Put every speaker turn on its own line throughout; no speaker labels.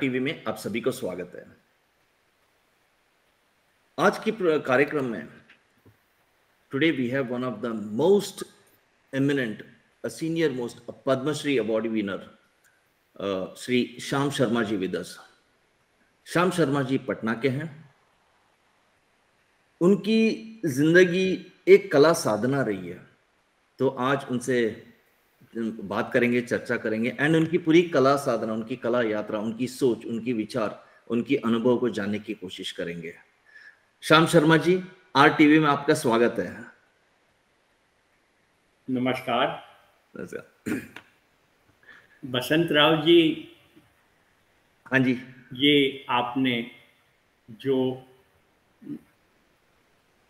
TV में आप सभी को स्वागत है। आज के कार्यक्रम में today we have one of the most eminent senior most Padmashri award winner Shri Shyam Sharma ji with us Shyam Sharma ji Patna के हैं। उनकी ज़िंदगी एक कला साधना रही है। तो आज उनसे बात करेंगे चर्चा करेंगे एंड उनकी पूरी कला साधना उनकी कला यात्रा उनकी सोच उनकी विचार उनकी अनुभव को जानने की कोशिश करेंगे। श्याम शर्मा जी आर टीवी में आपका स्वागत है।
नमस्कार। बसंत राव जी
हाँ जी।
ये आपने जो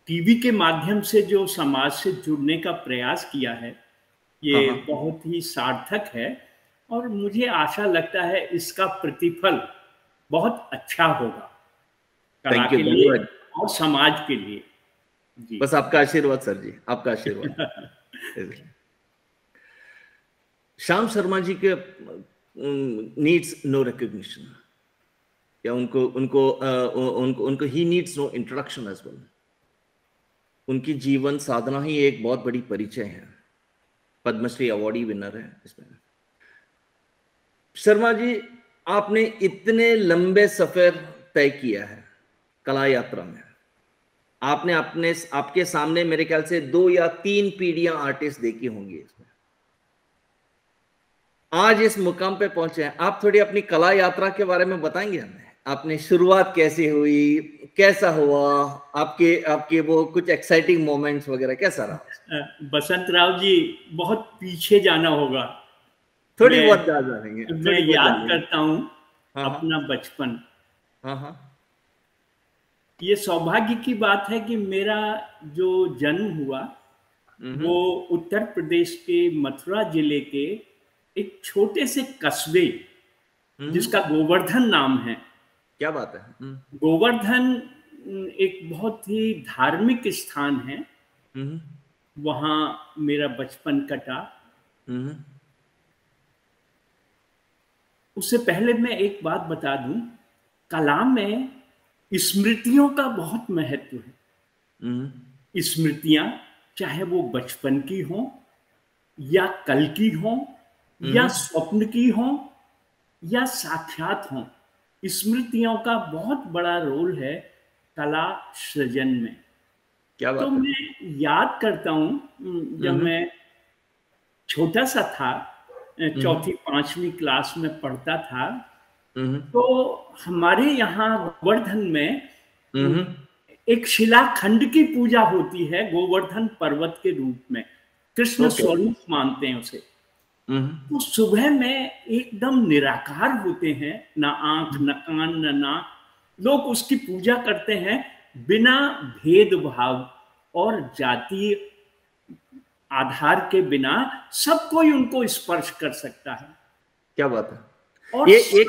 टीवी के माध्यम से जो समाज से जुड़ने का प्रयास किया है ये हाँ, हाँ। बहुत ही सार्थक है और मुझे आशा लगता है इसका प्रतिफल बहुत अच्छा होगा। कला के लिए और समाज के लिए।
जी। बस आपका आशीर्वाद सर जी आपका आशीर्वाद। श्याम शर्मा जी के नीड्स नो रिकग्निशन या उनको उनको उनको उनको he needs no introduction as well उनकी जीवन साधना ही एक बहुत बड़ी परिचय है। पद्मश्री अवार्डी विनर है इसमें। शर्मा जी, आपने इतने लंबे सफ़र तय किया है कला यात्रा में। आपने अपने आपके सामने मेरे ख्याल से दो या तीन पीढ़ियाँ आर्टिस्ट देखी होंगी इसमें। आज इस मुकाम पे पहुँचे हैं। आप थोड़ी अपनी कला यात्रा के बारे में बताएँगे हमें? आपने शुरुआत कैसे हुई? कैसा हुआ? आपके आपके वो कुछ एक्साइटिंग मोमेंट्स वगैरह कैसा रहा?
बसंत राव जी बहुत पीछे जाना होगा।
थोड़ी बहुत याद जानेंगे
मैं याद करता हूँ हाँ, हाँ। अपना बचपन।
हाँ
ये सौभाग्य की बात है कि मेरा जो जन्म हुआ वो उत्तर प्रदेश के मथुरा ज़िले के एक छोटे से कस्बे जिसका गोवर्धन नाम है।
क्या बात है हम्म।
गोवर्धन एक बहुत ही धार्मिक स्थान है
हम्म।
वहाँ मेरा बचपन कटा
हम्म।
उससे पहले मैं एक बात बता दूँ कला में स्मृतियों का बहुत महत्व है स्मृतियाँ चाहे वो बचपन की हो या कल की हो या स्वप्न की हो या साक्षात हो स्मृतियों का बहुत बड़ा रोल है कला सृजन में।
क्या बात
तो
है?
मैं याद करता हूँ जब मैं छोटा सा था चौथी पांचवी क्लास में पढ़ता था तो हमारे यहाँ गोवर्धन में एक शिलाखंड की पूजा होती है गोवर्धन पर्वत के रूप में। कृष्ण स्वरूप मानते हैं उसे। तो सुबह में एकदम निराकार होते हैं ना आँख न कान न नाक। लोग उसकी पूजा करते हैं बिना भेदभाव और जातीय आधार के बिना सब कोई उनको स्पर्श कर सकता है।
क्या बात है? और ये एक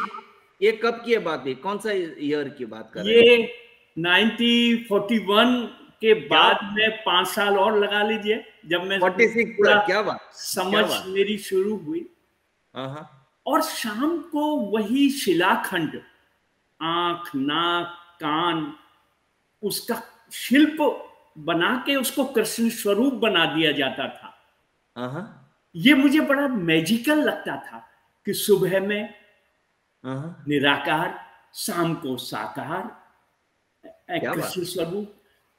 ये कब की बात है? कौन सा ईयर की बात कर
ये 1941 के बाद में पाँच साल और लगा लीजिए जब मैं
पूरा क्या बात
समझ क्या बात? मेरी शुरू हुई।
हाँ, हाँ।
और शाम को वही शिलाखंड आँख नाक कान उसका शिल्प बना के उसको कृष्ण स्वरूप बना दिया जाता था।
हाँ,
ये मुझे बड़ा मैजिकल लगता था कि सुबह में निराकार शाम को साकार कृष्ण स्वरूप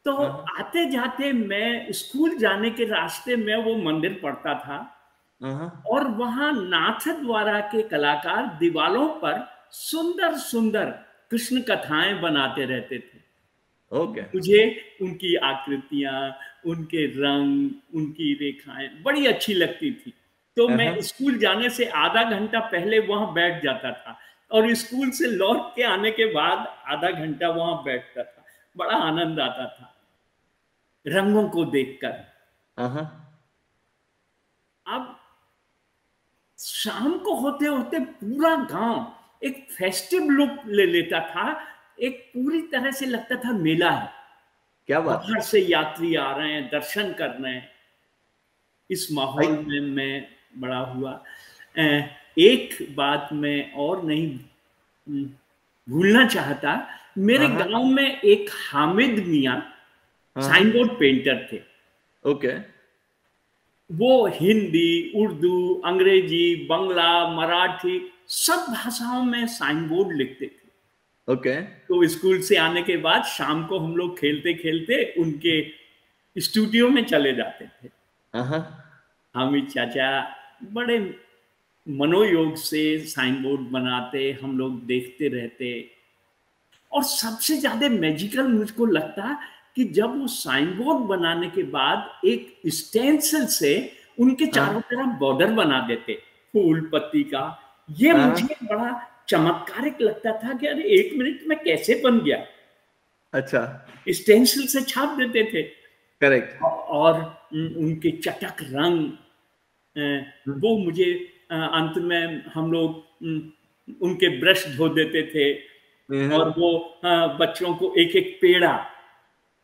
तो हाँ। आते जाते मैं स्कूल जाने के रास्ते में वो मंदिर पड़ता था
हाँ।
और वहाँ नाथ द्वारा के कलाकार दीवालों पर सुंदर सुंदर कृष्ण कथाएँ बनाते रहते थे
ओके
मुझे उनकी आकृतियाँ उनके रंग उनकी रेखाएँ बड़ी अच्छी लगती थी तो मैं हाँ। स्कूल जाने से आधा घंटा पहले वहाँ बैठ जाता था और स्कूल से लौट के आने के बाद आधा घंटा वहाँ बैठता था बड़ा आनंद आता था रंगों को देखकर। अब शाम को होते होते पूरा गाँव एक फेस्टिव लुक ले लेता था एक पूरी तरह से लगता था मेला है।
क्या बात?
बाहर से यात्री आ रहे हैं दर्शन कर रहे हैं। इस माहौल में मैं बड़ा हुआ। एक बात मैं और नहीं भूलना चाहता। मेरे हाँ, हाँ। गाँव में एक Hamid Miyan sign board painter थे।
ओके
वो हिंदी उर्दू अंग्रेज़ी बंगला मराठी सब भाषाओं में साइन बोर्ड लिखते थे।
ओके
तो स्कूल से आने के बाद शाम को हम लोग खेलते खेलते उनके स्टूडियो में चले जाते थे। हामिद चाचा बड़े मनोयोग से साइन बोर्ड बनाते हम लोग देखते रहते। और सबसे ज़्यादा मैजिकल मुझको लगता कि जब वो साइन बोर्ड बनाने के बाद एक स्टेंसिल से उनके हाँ। चारों तरफ़ बॉर्डर बना देते फूल पत्ती का ये हाँ। मुझे बड़ा चमत्कारिक लगता था कि अरे एक मिनट में कैसे बन गया
अच्छा
स्टेंसिल से छाप देते थे
करेक्ट
और उनके चटक रंग हम्म। वो मुझे अंत में हम लोग उनके ब्रश धो देते थे। और वो बच्चों को एक एक पेड़ा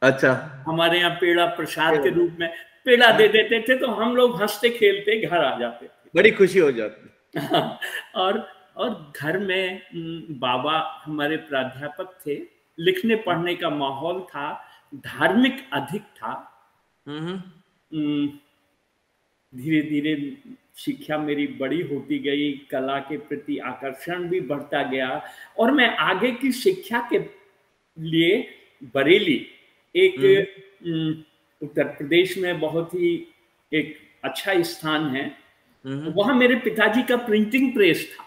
अच्छा।
हमारे यहाँ पेड़ा प्रसाद के रूप में पेड़ा दे। देते थे तो हम लोग हँसते खेलते घर आ जाते थे।
बड़ी खुशी हो जाती।
और और घर में बाबा हमारे प्राध्यापक थे लिखने पढ़ने का माहौल था धार्मिक अधिक था। धीरे धीरे शिक्षा मेरी बड़ी होती गई कला के प्रति आकर्षण भी बढ़ता गया और मैं आगे की शिक्षा के लिए बरेली एक हम्म। उत्तर प्रदेश में बहुत ही एक अच्छा स्थान है। हम्म। वहाँ मेरे पिताजी का प्रिंटिंग प्रेस था।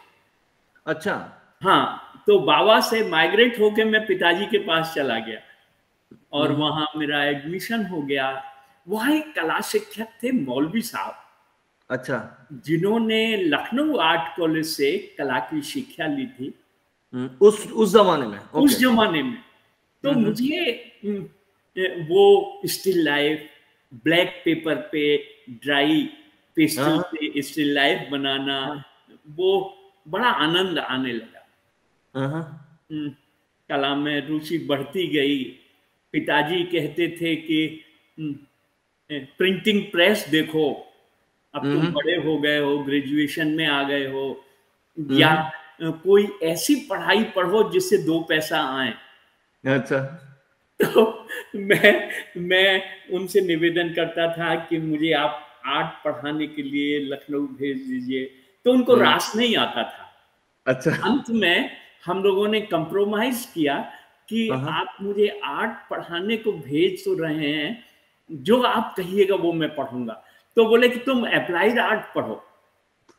अच्छा।
हाँ तो बाबा से माइग्रेट होके मैं पिताजी के पास चला गया। और हम्म। वहाँ मेरा एडमिशन हो गया। वहाँ एक कला शिक्षक थे मौलवी साहब।
अच्छा।
जिन्होंने लखनऊ आर्ट कॉलेज से कला की शिक्षा ली थी।
उस उस जमाने में?
उस जमाने में। तो मुझे वो स्टिल लाइफ ब्लैक पेपर पे ड्राई पेस्टल हाँ। से स्टिल लाइफ बनाना हाँ। वो बड़ा आनंद आने लगा।
हाँ।
कला में रुचि बढ़ती गई। पिताजी कहते थे कि प्रिंटिंग प्रेस देखो। अब तुम बड़े हो गए हो ग्रेजुएशन में आ गए हो। या कोई ऐसी पढ़ाई पढ़ो जिससे दो पैसा आए।
अच्छा।
तो मैं मैं उनसे निवेदन करता था कि मुझे आप आर्ट पढ़ाने के लिए लखनऊ भेज दीजिए। तो उनको हम्म। रास नहीं आता था।
अच्छा।
अंत में हम लोगों ने कंप्रोमाइज किया कि आप मुझे आर्ट पढ़ाने को भेज तो रहे हैं जो आप कहिएगा वो मैं पढ़ूँगा। तो बोले कि तुम अप्लाइड आर्ट पढ़ो।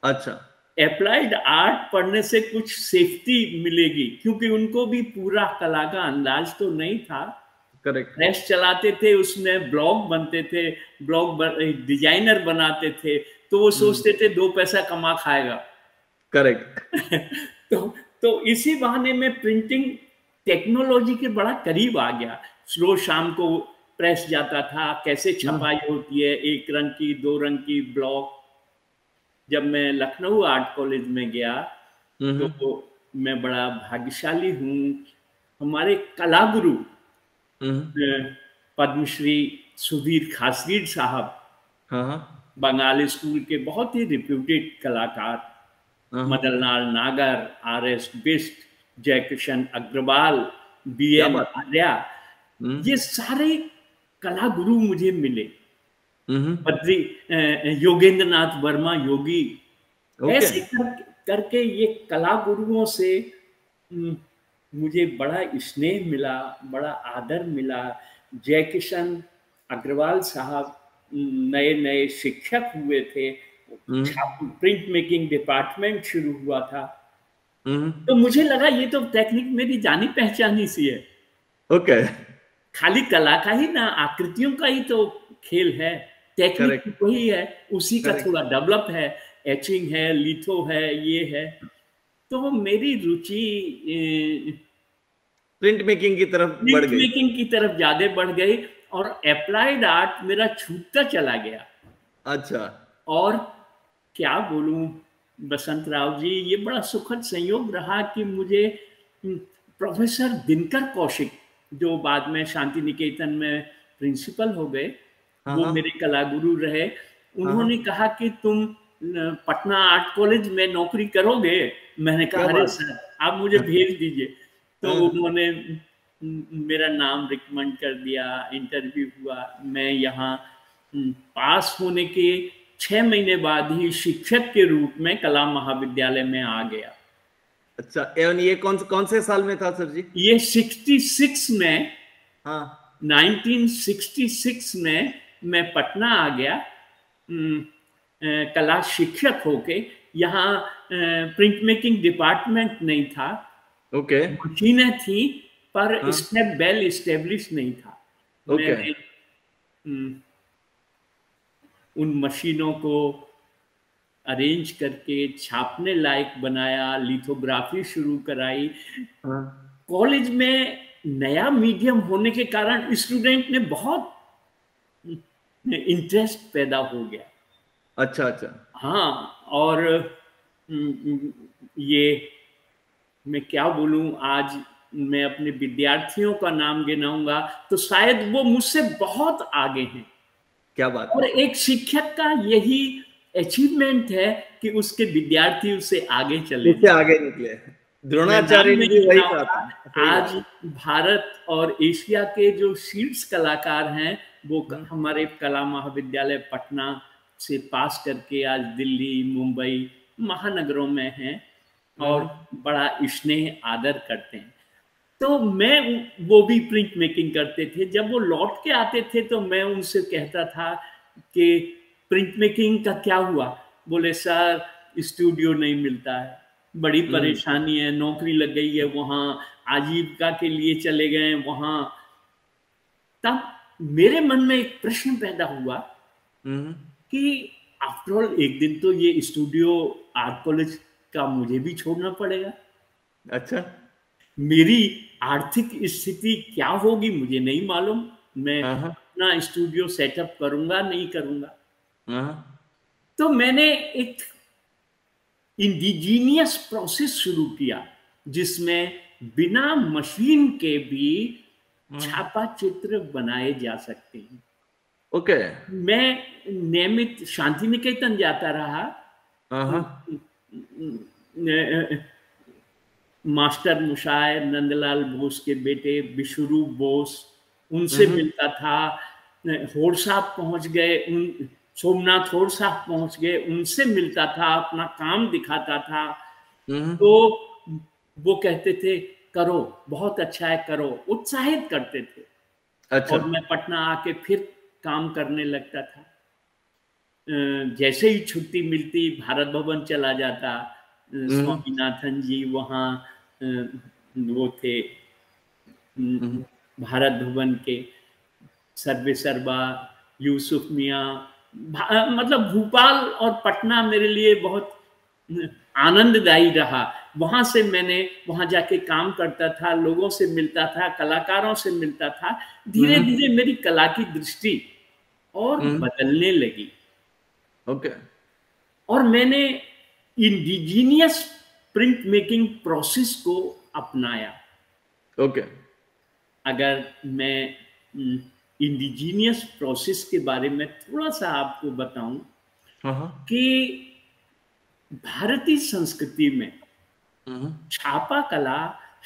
अच्छा।
अप्लाइड आर्ट पढ़ने से कुछ सेफ्टी मिलेगी क्योंकि उनको भी पूरा कला का अंदाज तो नहीं था।
करेक्ट
प्रेस चलाते थे उसमें ब्लॉग बनते थे ब्लॉग डिज़ाइनर बनाते थे तो वो सोचते थे दो पैसा कमा खाएगा
करेक्ट
तो तो इसी बहाने में प्रिंटिंग टेक्नोलॉजी के बड़ा करीब आ गया रोज शाम को प्रेस जाता था कैसे हम्म। छपाई होती है एक रंग की दो रंग की ब्लॉक जब मैं लखनऊ आर्ट कॉलेज में गया हम्म। तो मैं बड़ा भाग्यशाली हूँ हमारे कला गुरु हम्म। पद्मश्री सुधीर खासगीर साहब
हाँ, हाँ।
बंगाली स्कूल के बहुत ही रिप्यूटेड कलाकार हाँ, Madanlal Nagar R S Bisht Jaikishan Agarwal B M Arya ये सारे कला गुरु मुझे मिले। बद्री योगेंद्र नाथ वर्मा योगी ऐसे कर, करके ये कला गुरुओं से मुझे बड़ा स्नेह मिला बड़ा आदर मिला। जय किशन अग्रवाल साहब नए नए शिक्षक हुए थे। प्रिंट मेकिंग डिपार्टमेंट शुरू हुआ था। तो मुझे लगा ये तो टेक्निक मेरी जानी पहचानी सी है।
ओके। okay.
खाली कला का ही ना आकृतियों का ही तो खेल है। टेक्निक वही है उसी का थोड़ा डेवलप है। एचिंग है लिथो है ये है। तो वो मेरी रुचि
प्रिंट मेकिंग की तरफ़
बढ़ गई। मेकिंग की तरफ़ ज़्यादा बढ़ गई और अप्लाइड आर्ट मेरा छूटता चला गया।
अच्छा।
और क्या बोलूँ बसंत राव जी ये बड़ा सुखद संयोग रहा कि मुझे प्रोफेसर दिनकर कौशिक जो बाद में शांति निकेतन में प्रिंसिपल हो गए हाँ, वो हाँ। मेरे कला गुरु रहे। हाँ, उन्होंने कहा कि तुम पटना आर्ट कॉलेज में नौकरी करोगे? मैंने कहा अरे सर आप मुझे भेज दीजिए। तो हाँ। उन्होंने मेरा नाम रिकमेंड कर दिया इंटरव्यू हुआ। मैं यहाँ पास होने के छह महीने बाद ही शिक्षक के रूप में कला महाविद्यालय में आ गया।
अच्छा एवं ये कौन कौन से साल में था सर जी?
ये 66 में हाँ। 1966 में मैं पटना आ गया। कला शिक्षक होके यहाँ प्रिंट मेकिंग डिपार्टमेंट नहीं था
ओके
okay. मशीनें थी पर हाँ? स्टेप बेल स्टेब्लिश नहीं था
okay.
उन मशीनों को अरेंज करके छापने लायक बनाया लिथोग्राफी शुरू कराई हाँ। कॉलेज में नया मीडियम होने के कारण स्टूडेंट ने बहुत इंटरेस्ट पैदा हो गया
अच्छा अच्छा
हाँ और ये मैं क्या बोलूँ आज मैं अपने विद्यार्थियों का नाम गिनाऊँगा तो शायद वो मुझसे बहुत आगे हैं।
क्या बात
और एक शिक्षक का यही अचीवमेंट है कि उसके विद्यार्थी उससे आगे चले।
उससे आगे निकले। द्रोणाचार्य ने भी वही कहा
आज भारत और एशिया के जो शीर्ष कलाकार हैं वो हम्म। हमारे कला महाविद्यालय पटना से पास करके आज दिल्ली मुंबई महानगरों में हैं और हम्म। बड़ा स्नेह आदर करते हैं तो मैं वो भी प्रिंट मेकिंग करते थे जब वो लौट के आते थे तो मैं उनसे कहता था कि प्रिंट मेकिंग का क्या हुआ बोले सर स्टूडियो नहीं मिलता है बड़ी हम्म। परेशानी है नौकरी लग गई है वहाँ आजीविका के लिए चले गए वहाँ तब मेरे मन में एक प्रश्न पैदा हुआ हम्म। कि आफ्टरऑल एक दिन तो ये स्टूडियो आर्ट कॉलेज का मुझे भी छोड़ना पड़ेगा।
अच्छा।
मेरी आर्थिक स्थिति क्या होगी मुझे नहीं मालूम। मैं हाँ, हाँ। अपना स्टूडियो सेटअप करूँगा नहीं करूँगा। हाँ, तो मैंने एक इंडिजीनियस प्रोसेस शुरू किया जिसमें बिना मशीन के भी छापा चित्र बनाए जा सकते हैं।
Okay okay.
मैं नियमित शांति निकेतन जाता रहा मास्टर मुशायर नंदलाल बोस के बेटे विश्वरूप बोस उनसे हम्म। मिलता था होड़ साहब पहुँच गए उन सोमनाथ होड़ साहब पहुँच गए उनसे मिलता था अपना काम दिखाता था हम्म। तो वो कहते थे करो बहुत अच्छा है करो उत्साहित करते थे अच्छा। और मैं पटना आके फिर काम करने लगता था जैसे ही छुट्टी मिलती भारत भवन चला जाता हम्म। स्वामीनाथन जी वहाँ वो थे हम्म। भारत भवन के सर्वे सर्वा यूसुफ मियाँ मतलब भोपाल और पटना मेरे लिए बहुत आनंददायी रहा वहाँ से मैंने वहाँ जाके काम करता था लोगों से मिलता था कलाकारों से मिलता था धीरे हम्म। धीरे मेरी कला की दृष्टि और बदलने लगी
ओके
और मैंने इंडिजीनियस प्रिंट मेकिंग प्रोसेस को अपनाया
ओके okay.
अगर मैं इंडिजीनियस प्रोसेस के बारे में थोड़ा सा आपको बताऊँ हाँ, हाँ। कि भारतीय संस्कृति में हाँ, छापा कला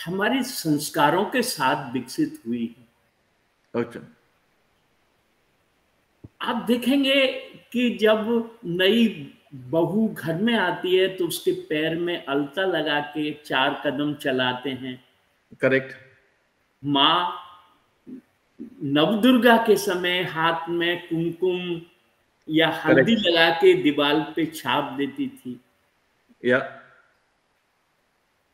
हमारे संस्कारों के साथ विकसित हुई है।
अच्छा।
आप देखेंगे कि जब नई बहू घर में आती है तो उसके पैर में अलता लगा के चार कदम चलाते हैं।
करेक्ट
माँ नवदुर्गा के समय हाथ में कुमकुम या हल्दी लगा के दीवाल पे छाप देती थी।
या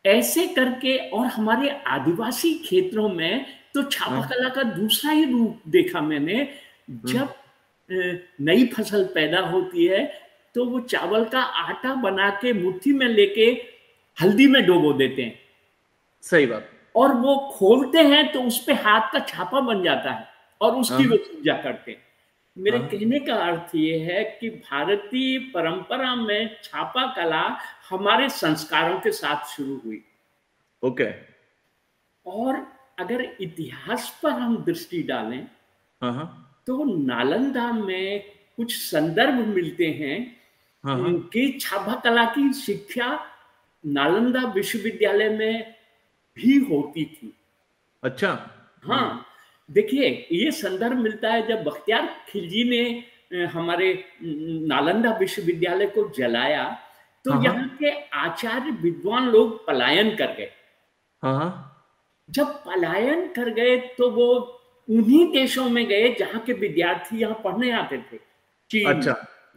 ऐसे करके और हमारे आदिवासी क्षेत्रों में तो छापा हाँ। कला का दूसरा ही रूप देखा मैंने हम्म। जब नई फ़सल पैदा होती है तो वो चावल का आटा बना के मुट्ठी में लेके हल्दी में डोबो देते हैं
सही बात
और वो खोलते हैं तो उस पर हाथ का छापा बन जाता है और उसकी हाँ। वो पूजा करते हैं मेरे हाँ। कहने का अर्थ ये है कि भारतीय परंपरा में छापा कला हमारे संस्कारों के साथ शुरू हुई।
ओके।
और अगर इतिहास पर हम दृष्टि डालें
हाँ,
तो नालंदा में कुछ संदर्भ मिलते हैं हाँ, हाँ। कि छापा कला की शिक्षा नालंदा विश्वविद्यालय में भी होती थी।
अच्छा।
हाँ देखिए ये संदर्भ मिलता है जब बख्तियार खिलजी ने हमारे नालंदा विश्वविद्यालय को जलाया। तो हाँ, हाँ। यहाँ के आचार्य विद्वान लोग पलायन कर गए।
हाँ
जब पलायन कर गए तो वो उन्हीं देशों में गए जहाँ के विद्यार्थी यहाँ पढ़ने आते थे।
चीन अच्छा।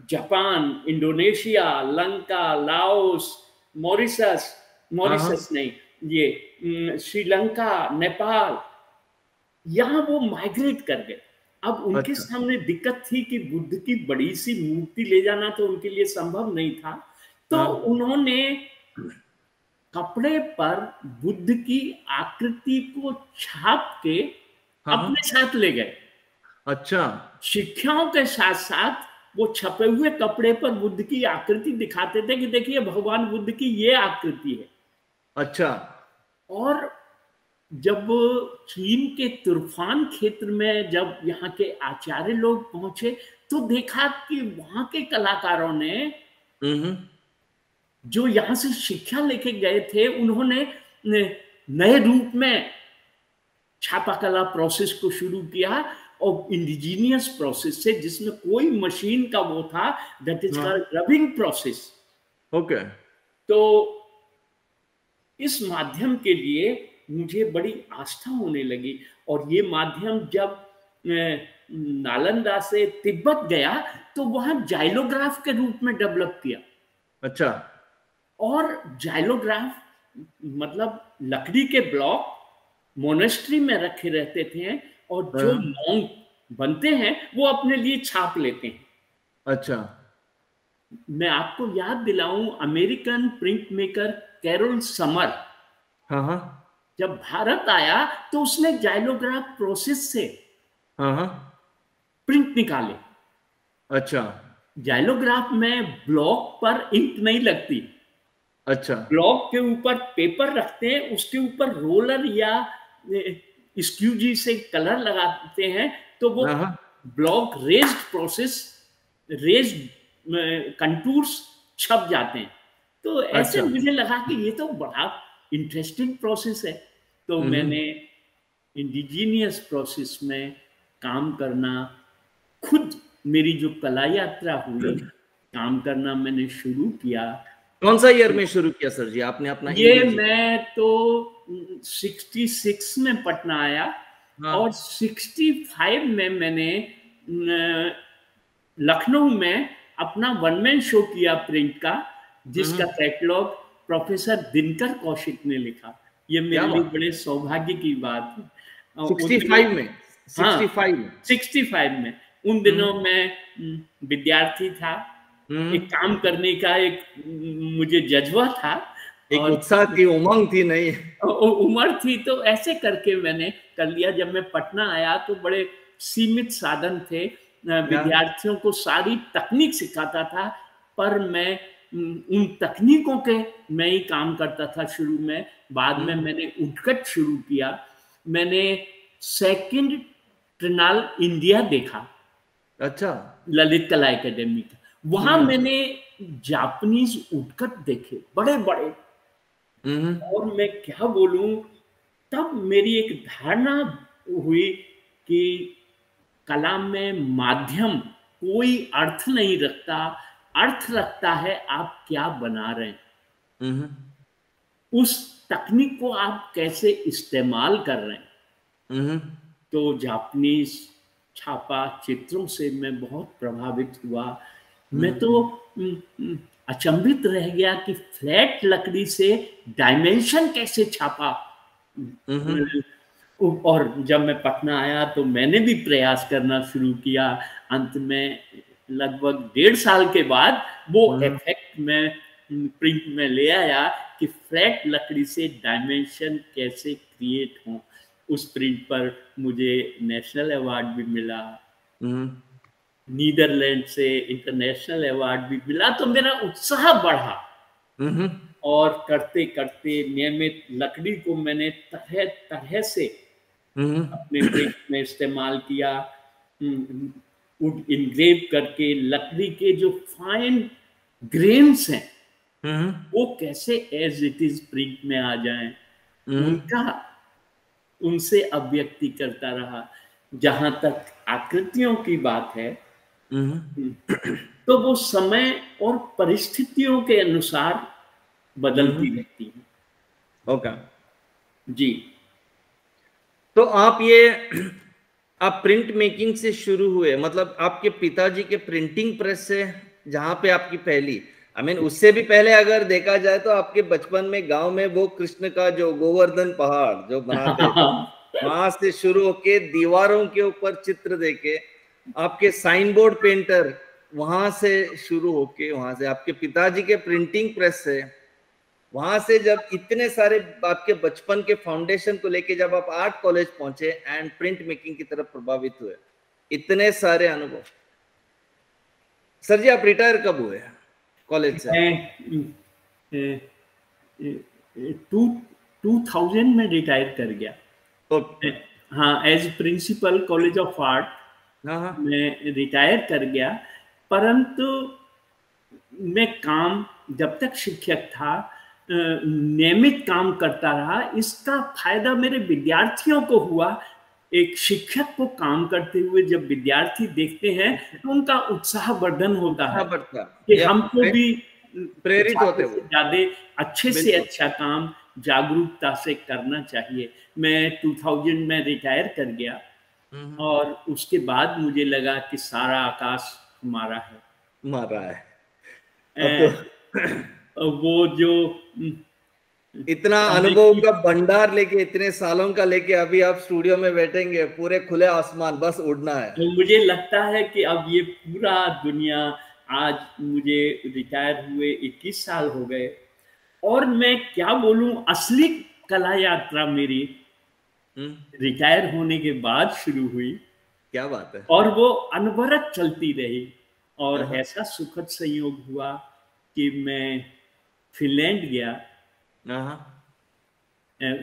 Japan Indonesia Lanka Laos Mauritius Mauritius नहीं ये श्रीलंका नेपाल यहाँ वो माइग्रेट कर गए। अब उनके अच्छा। सामने दिक्कत थी कि बुद्ध की बड़ी सी मूर्ति ले जाना तो उनके लिए संभव नहीं था। तो हाँ। उन्होंने कपड़े पर बुद्ध की आकृति को छाप के हाँ, हाँ। अपने साथ ले गए।
अच्छा।
शिक्षाओं के साथ साथ वो छपे हुए कपड़े पर बुद्ध की आकृति दिखाते थे कि देखिए भगवान बुद्ध की ये आकृति है।
अच्छा।
और जब चीन के तुर्फान क्षेत्र में जब यहाँ के आचार्य लोग पहुँचे तो देखा कि वहाँ के कलाकारों ने जो यहाँ से शिक्षा लेके गए थे उन्होंने नए रूप में छापा कला प्रोसेस को शुरू किया और इंडिजीनियस प्रोसेस से जिसमें कोई मशीन का वो था that is rubbing process
okay.
तो इस माध्यम के लिए मुझे बड़ी आस्था होने लगी और ये माध्यम जब नालंदा से तिब्बत गया तो वहाँ जाइलोग्राफ के रूप में डेवलप किया।
अच्छा।
और जाइलोग्राफ मतलब लकड़ी के ब्लॉक मोनेस्ट्री में रखे रहते थे और जो मॉन्ग हाँ। बनते हैं वो अपने लिए छाप लेते हैं।
अच्छा।
मैं आपको याद दिलाऊं American print maker Carol Summer
हाँ, हाँ।
जब भारत आया तो उसने जाइलोग्राफ प्रोसेस से
हाँ,
प्रिंट निकाले।
अच्छा।
जाइलोग्राफ में ब्लॉक पर इंक नहीं लगती।
अच्छा।
ब्लॉक के ऊपर पेपर रखते हैं उसके ऊपर रोलर या स्क्यूजी से कलर लगाते हैं तो वो block raised process raised contours छप जाते हैं। तो ऐसे अच्छा। मुझे लगा कि ये तो बड़ा इंटरेस्टिंग प्रोसेस है। तो हम्म। मैंने इंडिजीनियस प्रोसेस में काम करना खुद मेरी जो कला यात्रा हुई काम करना मैंने शुरू किया।
कौन सा ईयर में शुरू किया सर जी आपने अपना
ये मैं तो 66 में पटना आया हाँ। और 65 में मैंने लखनऊ में अपना वन मैन शो किया प्रिंट का जिसका कैटलॉग हम्म। प्रोफेसर दिनकर कौशिक ने लिखा ये मेरे लिए बड़े सौभाग्य की बात
है 65 में 65
हाँ, 65 में उन दिनों हम्म। में विद्यार्थी था हम्म। एक काम करने का एक मुझे जज्बा था
एक उत्साह की उमंग थी नहीं।
उम्र थी तो ऐसे करके मैंने कर लिया। जब मैं पटना आया तो बड़े सीमित साधन थे। विद्यार्थियों को सारी तकनीक सिखाता था पर मैं उन तकनीकों के मैं ही काम करता था शुरू में। बाद में हम्म। मैंने उठकट शुरू किया। मैंने सेकंड ट्रिनाल इंडिया देखा।
अच्छा।
ललित कला एकेडमी का। वहाँ हम्म। मैंने जापानीज उठकट देखे बड़े बड़े
हम्म।
और मैं क्या बोलूँ तब मेरी एक धारणा हुई कि कला में माध्यम कोई अर्थ नहीं रखता अर्थ रखता है आप क्या बना रहे हैं
हम्म।
उस तकनीक को आप कैसे इस्तेमाल कर रहे हैं तो जापानीज छापा चित्रों से मैं बहुत प्रभावित हुआ मैं तो अचंभित रह गया कि फ्लैट लकड़ी से डायमेंशन कैसे छापा। और जब मैं पटना आया तो मैंने भी प्रयास करना शुरू किया। अंत में लगभग डेढ़ साल के बाद वो इफ़ेक्ट में प्रिंट में ले आया कि फ्लैट लकड़ी से डायमेंशन कैसे क्रिएट हो। उस प्रिंट पर मुझे नेशनल अवार्ड भी मिला। नीदरलैंड से इंटरनेशनल अवार्ड भी मिला तो मेरा उत्साह बढ़ा। और करते करते नियमित लकड़ी को मैंने तरह तरह से अपने प्रिंट में इस्तेमाल किया। वुड इनग्रेव करके लकड़ी के जो फाइन ग्रेन्स हैं वो कैसे एज इट इज़ प्रिंट में आ जाए उनका उनसे अभिव्यक्ति करता रहा। जहाँ तक आकृतियों की बात है तो वो समय और परिस्थितियों के अनुसार बदलती रहती है।
ओके।
जी।
तो आप ये आप प्रिंट मेकिंग से शुरू हुए मतलब आपके पिताजी के प्रिंटिंग प्रेस से जहाँ पे आपकी पहली आई मीन उससे भी पहले अगर देखा जाए तो आपके बचपन में गाँव में वो कृष्ण का जो गोवर्धन पहाड़ जो बनाते वहाँ से शुरू होके दीवारों के ऊपर चित्र देके आपके साइन बोर्ड पेंटर वहाँ से शुरू होके वहाँ से आपके पिताजी के प्रिंटिंग प्रेस से वहाँ से जब इतने सारे आपके बचपन के फाउंडेशन को लेके जब आप आर्ट कॉलेज पहुँचे एंड प्रिंट मेकिंग की तरफ़ प्रभावित हुए इतने सारे अनुभव। सर जी आप रिटायर कब हुए कॉलेज से?
टू टू थाउज़ेंड में रिटायर कर गया।
ओके
हाँ as principal college of art मैं रिटायर कर गया परंतु मैं काम जब तक शिक्षक था नियमित काम करता रहा इसका फ़ायदा मेरे विद्यार्थियों को हुआ। एक शिक्षक को काम करते हुए जब विद्यार्थी देखते हैं तो उनका उत्साह वर्धन होता है कि हमको भी
प्रेरित होते
हुए। ज़्यादा अच्छे से अच्छा काम जागरूकता से करना चाहिए। मैं 2000 में रिटायर कर गया। और उसके बाद मुझे लगा कि सारा आकाश हमारा है।
हमारा है।
तो... वो जो
इतना अनुभव का भंडार लेके इतने सालों का लेके अभी आप स्टूडियो में बैठेंगे पूरे खुले आसमान बस उड़ना है।
तो मुझे लगता है कि अब ये पूरा दुनिया आज मुझे रिटायर हुए 21 साल हो गए। और मैं क्या बोलूँ असली कला यात्रा मेरी रिटायर हम्म। होने के बाद शुरू हुई।
क्या बात है।
और वो अनवरत चलती रही। और हाँ। ऐसा सुखद संयोग हुआ कि मैं फिनलैंड गया।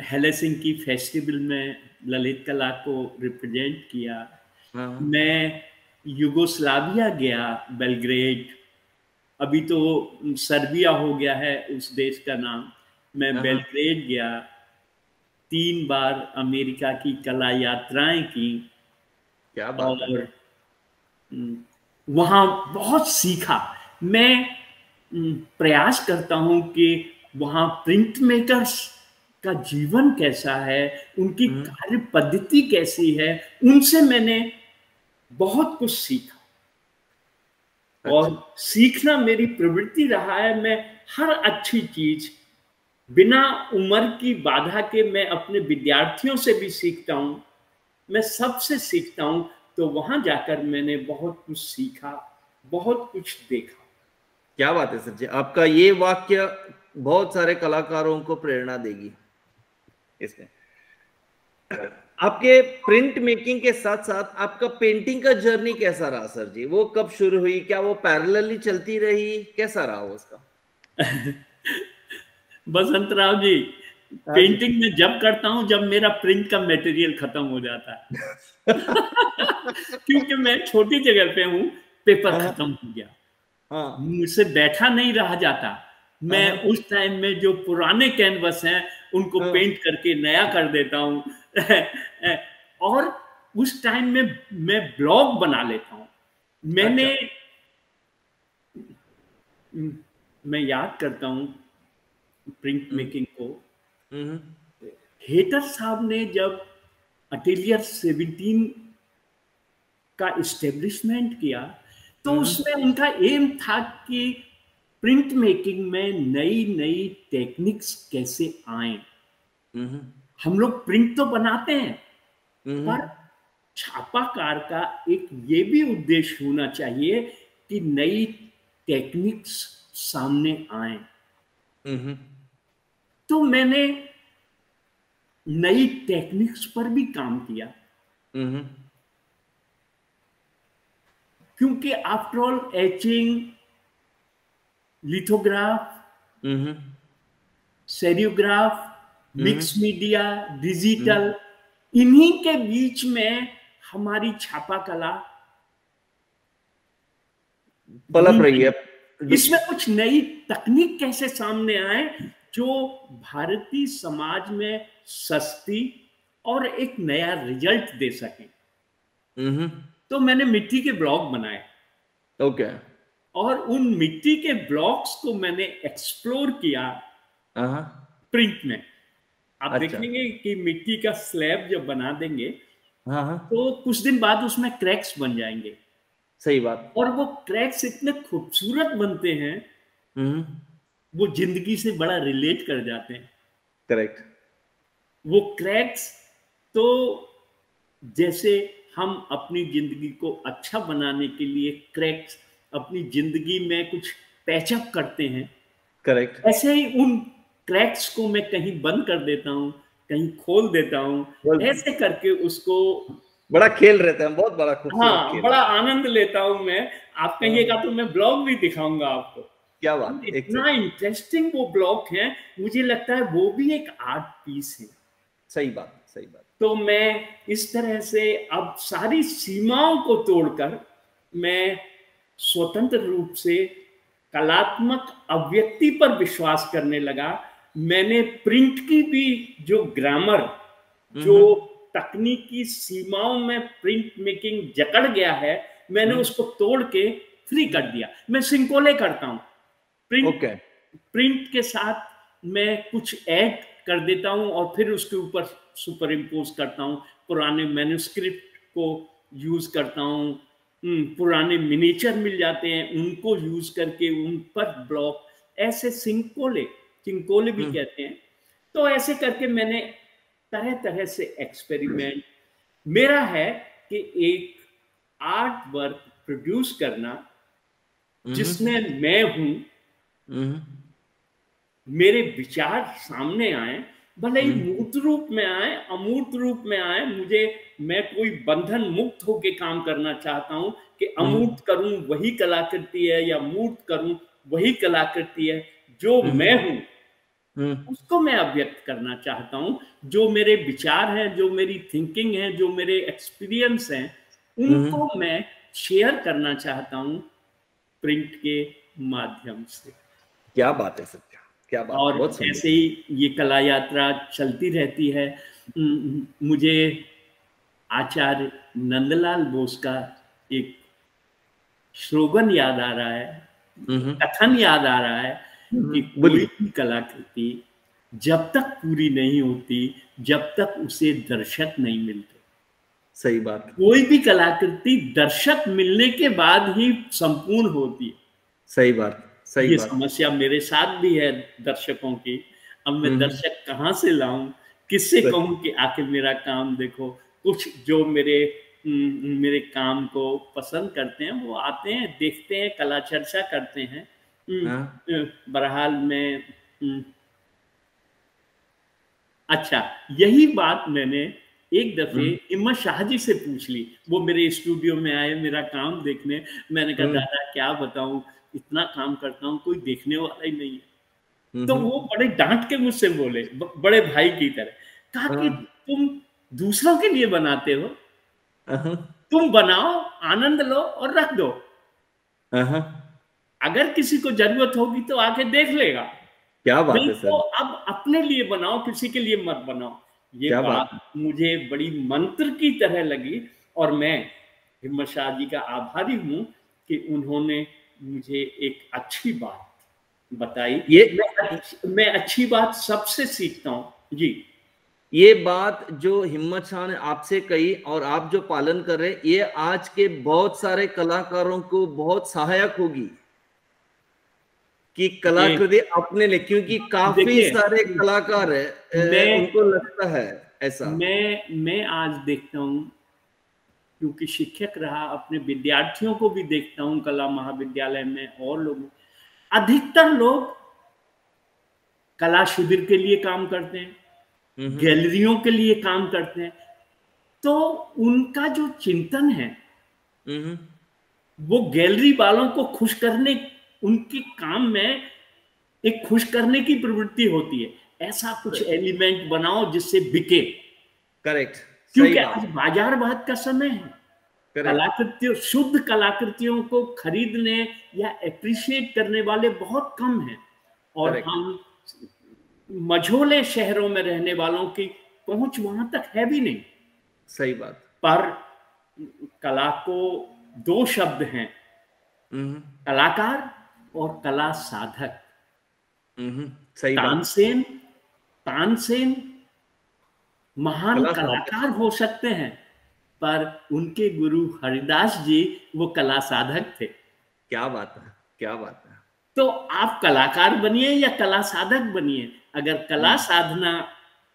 हेलेसिंकी फेस्टिवल में ललित कला को रिप्रेजेंट किया। हाँ। मैं युगोस्लाविया गया बेलग्रेड। अभी तो सर्बिया हो गया है उस देश का नाम। मैं हाँ। बेलग्रेड गया। तीन बार अमेरिका की कला यात्राएँ की
क्या बात और
वहाँ बहुत सीखा मैं प्रयास करता हूँ कि वहाँ प्रिंट मेकर्स का जीवन कैसा है उनकी हम्म। कार्य पद्धति कैसी है उनसे मैंने बहुत कुछ सीखा अच्छा। और सीखना मेरी प्रवृत्ति रहा है मैं हर अच्छी चीज़ बिना उम्र की बाधा के मैं अपने विद्यार्थियों से भी सीखता हूँ। मैं सबसे सीखता हूँ। तो वहाँ जाकर मैंने बहुत कुछ सीखा बहुत कुछ देखा।
क्या बात है सर जी। आपका ये वाक्य बहुत सारे कलाकारों को प्रेरणा देगी इसमें। आपके प्रिंट मेकिंग के साथ साथ आपका पेंटिंग का जर्नी कैसा रहा सर जी? वो कब शुरू हुई? क्या वो पैरेलली चलती रही? कैसा रहा वो उसका?
बसंत राव जी पेंटिंग में जब करता हूँ जब मेरा प्रिंट का मटेरियल खत्म हो जाता है क्योंकि मैं छोटी जगह पे हूँ पेपर हाँ। खत्म हो गया हाँ। मुझसे बैठा नहीं रहा जाता मैं हाँ। उस टाइम में जो पुराने कैनवस हैं उनको। पेंट करके नया कर देता हूँ और उस टाइम में मैं ब्लॉग बना लेता हूँ मैंने अच्छा। मैं याद करता हूँ प्रिंट। मेकिंग को हम्म। हेटर साहब ने जब अटेलियर सेवनटीन का इस्टेब्लिशमेंट किया तो हम्म। उसमें उनका एम था कि प्रिंट मेकिंग में नई नई टेक्निक्स कैसे आए। हम लोग प्रिंट तो बनाते हैं। पर छापाकार का एक ये भी उद्देश्य होना चाहिए कि नई टेक्निक्स सामने आए। तो मैंने नई टेक्निक्स पर भी काम किया। क्योंकि after all etching lithograph seriograph mix media digital इन्हीं के बीच में हमारी छापा कला
पलप रही है।
इसमें कुछ नई तकनीक कैसे सामने आए जो भारतीय समाज में सस्ती और एक नया रिज़ल्ट दे सके। तो मैंने मिट्टी के ब्लॉक बनाए।
ओके। okay.
और उन मिट्टी के ब्लॉक्स को मैंने एक्सप्लोर किया प्रिंट में। आप अच्छा। देखेंगे कि मिट्टी का स्लैब जब बना देंगे तो कुछ दिन बाद उसमें क्रैक्स बन जाएँगे।
सही बात।
और वो क्रैक्स इतने खूबसूरत बनते हैं वो ज़िंदगी से बड़ा रिलेट कर जाते हैं।
करेक्ट
वो क्रैक्स तो जैसे हम अपनी ज़िंदगी को अच्छा बनाने के लिए क्रैक्स अपनी ज़िंदगी में कुछ पैचअप करते हैं।
करेक्ट
ऐसे ही उन क्रैक्स को मैं कहीं बंद कर देता हूँ कहीं खोल देता हूँ ऐसे करके उसको
बड़ा खेल रहता है बहुत बड़ा
हाँ बड़ा आनंद लेता हूँ मैं। आप कहिएगा। तो मैं ब्लॉग भी दिखाऊँगा आपको।
क्या बात
इतना इंटरेस्टिंग वो ब्लॉक है मुझे लगता है वो भी एक आर्ट पीस है।
सही बात सही बात।
तो मैं इस तरह से अब सारी सीमाओं को तोड़कर मैं स्वतंत्र रूप से कलात्मक अव्यक्ति पर विश्वास करने लगा। मैंने प्रिंट की भी जो ग्रामर जो तकनीकी सीमाओं में प्रिंट मेकिंग जकड़ गया है मैंने हम्म। उसको तोड़ के फ्री कर दिया। मैं सिंकोले करता हूँ। Print okay. प्रिंट के साथ मैं कुछ ऐड कर देता हूँ और फिर उसके ऊपर सुपर इम्पोज करता हूँ पुराने मैन्युस्क्रिप्ट को यूज़ करता हूँ हम्म, पुराने मिनेचर मिल जाते हैं उनको यूज़ करके उन पर ब्लॉक ऐसे सिंकोले चिंकोले भी हम्म। कहते हैं तो ऐसे करके मैंने तरह तरह से एक्सपेरिमेंट मेरा है कि एक आर्ट वर्क प्रोड्यूस करना हम्म। जिसमें मैं हूँ मेरे विचार सामने आए भले ही हम्म। मूर्त रूप में आए अमूर्त रूप में आए मुझे मैं कोई बंधन मुक्त होके काम करना चाहता हूँ कि हम्म। अमूर्त करूँ वही कलाकृति है या मूर्त करूँ वही कलाकृति है जो हम्म। मैं हूँ उसको मैं अव्यक्त करना चाहता हूँ जो मेरे विचार हैं जो मेरी थिंकिंग है जो मेरे एक्सपीरियंस हैं उनको मैं शेयर करना चाहता हूँ प्रिंट के माध्यम से
क्या बात है सत्या क्या बात
और बहुत ऐसे ही ये कला यात्रा चलती रहती है। मुझे आचार्य नंदलाल बोस का एक स्लोगन याद आ रहा है कथन याद आ रहा है कि कोई भी कलाकृति जब तक पूरी नहीं होती जब तक उसे दर्शक नहीं मिलते।
सही बात।
कोई भी कलाकृति दर्शक मिलने के बाद ही संपूर्ण होती है।
सही बात। सही
ये समस्या मेरे साथ भी है दर्शकों की अब मैं हम्म। दर्शक कहाँ से लाऊं किससे कहूँ कि आखिर मेरा काम देखो कुछ जो मेरे मेरे काम को पसंद करते हैं वो आते हैं देखते हैं कला चर्चा करते हैं हाँ। बहरहाल में अच्छा यही बात मैंने एक दफे हम्म। हिम्मत शाह जी से पूछ ली वो मेरे स्टूडियो में आए मेरा काम देखने मैंने कहा हम्म। दादा क्या बताऊँ इतना काम करता हूँ कोई देखने वाला ही नहीं है। तो वो बड़े डांट के मुझसे बोले बड़े भाई की तरह कहा कि हाँ। तुम दूसरों के लिए बनाते हो। तुम बनाओ आनंद लो और रख दो। अगर किसी को ज़रूरत होगी तो आके देख लेगा।
क्या बात है
सर तो अब अपने लिए बनाओ किसी के लिए मत बनाओ। ये बात, बात मुझे बड़ी मंत्र की तरह लगी और मैं हिम्मत शाह जी का आभारी हूँ कि उन्होंने मुझे एक अच्छी बात बताई। ये मैं, मैं अच्छी बात सबसे सीखता हूँ। जी।
ये बात जो हिम्मत शाह ने आपसे कही और आप जो पालन कर रहे ये आज के बहुत सारे कलाकारों को बहुत सहायक होगी कि कलाकृति अपने लिए क्योंकि काफ़ी सारे कलाकार है उनको लगता है ऐसा।
मैं मैं आज देखता हूँ क्योंकि शिक्षक रहा अपने विद्यार्थियों को भी देखता हूँ कला महाविद्यालय में और लोग। अधिकतर लोग कला शिविर के लिए काम करते हैं गैलरियों के लिए काम करते हैं। तो उनका जो चिंतन है वो गैलरी वालों को खुश करने उनके काम में एक खुश करने की प्रवृत्ति होती है। ऐसा कुछ एलिमेंट बनाओ जिससे बिके।
करेक्ट
क्योंकि आज बाजारवाद का समय है। कलाकृतियों शुद्ध कलाकृतियों को खरीदने या अप्रिशिएट करने वाले बहुत कम हैं। और हम मझोले शहरों में रहने वालों की पहुँच वहाँ तक है भी नहीं।
सही बात।
पर कला को दो शब्द हैं।
हम्म।
कलाकार और कला साधक।
हम्म, सही
तानसेन तानसेन महान कलाकार हो सकते हैं पर उनके गुरु हरिदास जी वो कला साधक थे।
क्या बात है क्या बात है।
तो आप कलाकार बनिए या कला साधक बनिए अगर कला हम्म। साधना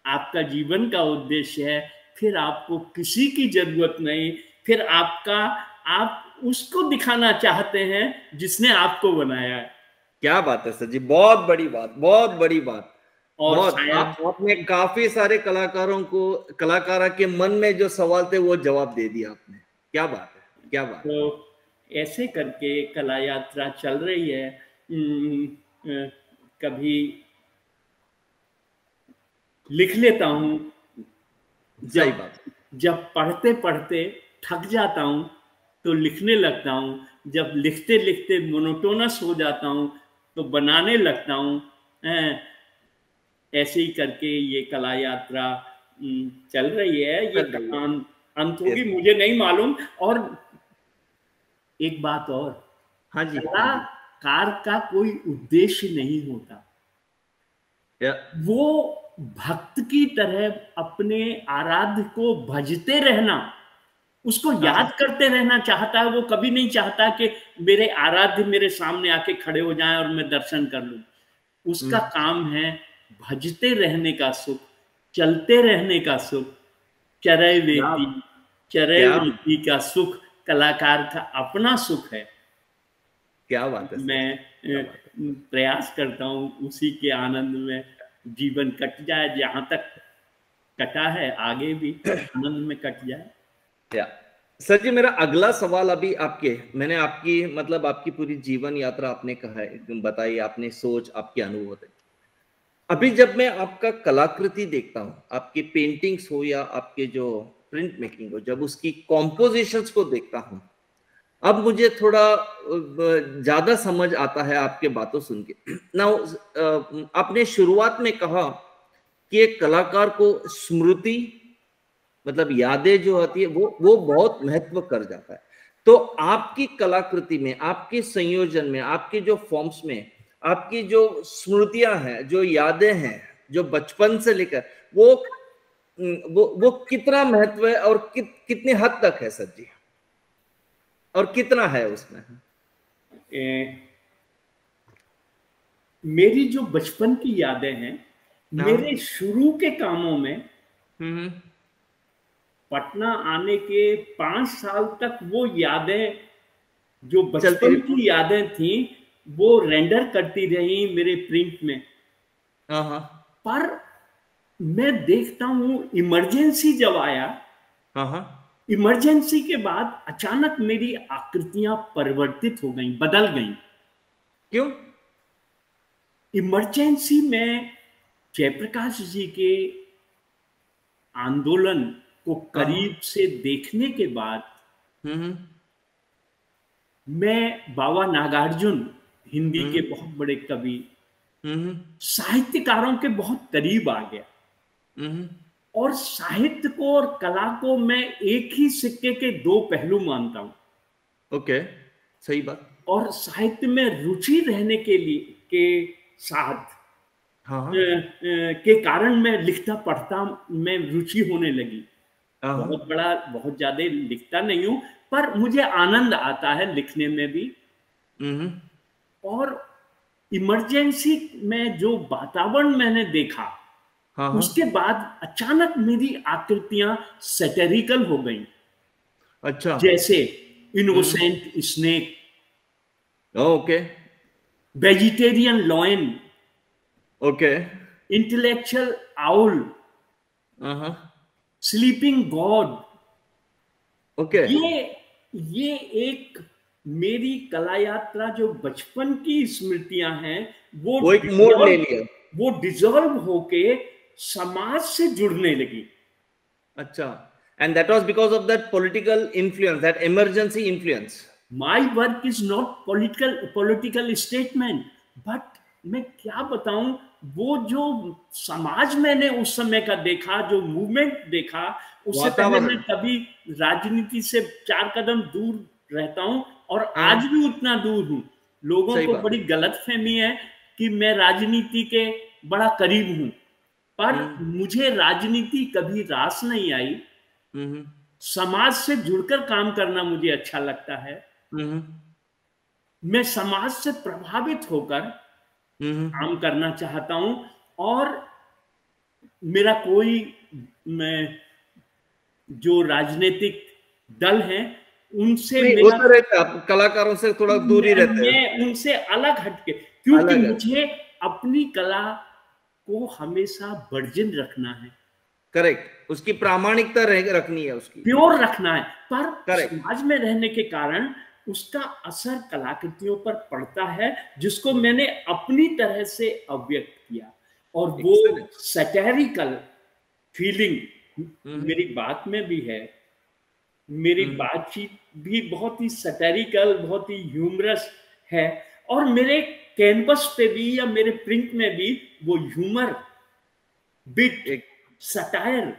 आपका जीवन का उद्देश्य है फिर आपको किसी की ज़रूरत नहीं फिर आपका आप उसको दिखाना चाहते हैं जिसने आपको बनाया है।
क्या बात है सर जी बहुत बड़ी बात बहुत बड़ी बात। और बहुत आप, आपने काफ़ी सारे कलाकारों को कलाकारा के मन में जो सवाल थे वो जवाब दे दिया आपने। क्या बात है क्या बात
तो ऐसे करके कला यात्रा चल रही है। कभी लिख लेता हूँ।
जब बात।
जब पढ़ते पढ़ते थक जाता हूँ तो लिखने लगता हूँ। जब लिखते लिखते मोनोटोनस हो जाता हूँ तो बनाने लगता हूँ ऐसे ही करके ये कला यात्रा चल रही है ये अंत होगी मुझे नहीं मालूम। और एक बात और
हाँ जी।
कलाकार का कोई उद्देश्य नहीं होता। वो भक्त की तरह अपने आराध्य को भजते रहना उसको हाँ। याद करते रहना चाहता है वो कभी नहीं चाहता कि मेरे आराध्य मेरे सामने आके खड़े हो जाएँ और मैं दर्शन कर लू। उसका हम्म। काम है भजते रहने का सुख चलते रहने का सुख चरय वेदी चरय वेदी का सुख कलाकार का अपना सुख है।
क्या बात है
मैं प्रयास करता हूँ उसी के आनंद में जीवन कट जाए जहाँ तक कटा है आगे भी आनंद में कट जाए।
क्या सर जी मेरा अगला सवाल अभी आपके मैंने आपकी मतलब आपकी पूरी जीवन यात्रा आपने कहा है बताई आपने सोच आपके अनुभव है अभी जब मैं आपका कलाकृति देखता हूँ, आपकी पेंटिंग्स हो या आपके जो प्रिंट मेकिंग हो, जब उसकी कॉम्पोजिशंस को देखता हूँ, अब मुझे थोड़ा ज़्यादा समझ आता है आपके बातों सुन के। ना आपने शुरुआत में कहा कि एक कलाकार को स्मृति मतलब यादें जो होती है, वो वो बहुत महत्व कर जाता है। तो आपकी कलाकृति में, आपके संयोजन में, आपके जो फॉर्म्स में आपकी जो स्मृतियाँ हैं जो यादें हैं जो बचपन से लेकर वो वो वो कितना महत्व है और कि, कितने हद तक है सर जी और कितना है उसमें ए,
मेरी जो बचपन की यादें हैं हाँ। मेरे शुरू के कामों में
हम्म, हम्म।
पटना आने के पाँच साल तक वो यादें जो बचपन की यादें थी वो रेंडर करती रही मेरे प्रिंट में।
हाँ, हाँ।
पर मैं देखता हूँ इमरजेंसी जब आया इमरजेंसी के बाद अचानक मेरी आकृतियाँ परिवर्तित हो गई बदल गई।
क्यों?
इमरजेंसी में जयप्रकाश जी के आंदोलन को करीब से देखने के बाद
हम्म, हम्म।
मैं बाबा नागार्जुन हिंदी के हम्म। बहुत बड़े कवि
हम्म।
साहित्यकारों के बहुत करीब आ गया
हम्म।
और साहित्य को और कला को मैं एक ही सिक्के के दो पहलू मानता हूँ
ओके सही बात
और साहित्य में रुचि रहने के लिए के साथ
हाँ।
के कारण मैं लिखता पढ़ता मैं रुचि होने लगी
हाँ।
बहुत बड़ा बहुत ज़्यादा लिखता नहीं हूँ पर मुझे आनंद आता है लिखने में भी और इमरजेंसी में जो वातावरण मैंने देखा
हाँ, हाँ।
उसके बाद अचानक मेरी आकृतियाँ सेटेरिकल हो गई।
अच्छा।
जैसे innocent snake
okay.
Vegetarian lion
okay.
Intellectual owl sleeping god
okay.
ये ये एक मेरी कला यात्रा जो बचपन की स्मृतियाँ हैं वो
वो एक मोड़ ले लिया।
वो डिजॉल्व होके समाज से जुड़ने लगी।
अच्छा। And that was because of that political influence that emergency influence
my work is not political political statement but मैं क्या बताऊँ वो जो समाज मैंने उस समय का देखा जो मूवमेंट देखा उससे पहले मैं कभी राजनीति से चार कदम दूर रहता हूँ और हाँ। आज भी उतना दूर हूँ लोगों को बड़ी गलत फहमी है कि मैं राजनीति के बड़ा करीब हूँ पर हम्म। मुझे राजनीति कभी रास नहीं आई हम्म। समाज से जुड़कर काम करना मुझे अच्छा लगता है हम्म। मैं समाज से प्रभावित होकर काम करना चाहता हूँ और मेरा कोई मैं जो राजनीतिक दल है उनसे
मेरा रहता कलाकारों से थोड़ा दूरी रहते
हैं। उनसे अलग हटके क्योंकि मुझे अपनी कला को हमेशा वर्जिन रखना है।
करेक्ट उसकी प्रामाणिकता रखनी है उसकी।
प्योर रखना है पर समाज में रहने के कारण उसका असर कलाकृतियों पर पड़ता है जिसको मैंने अपनी तरह से अव्यक्त किया। और वो सटेरिकल फीलिंग हम्म। मेरी बात में भी है। मेरी हम्म। बातचीत भी बहुत ही सटेरिकल बहुत ही ह्यूमरस है और मेरे कैनवस पे भी या मेरे प्रिंट में भी वो ह्यूमर बिट सटायर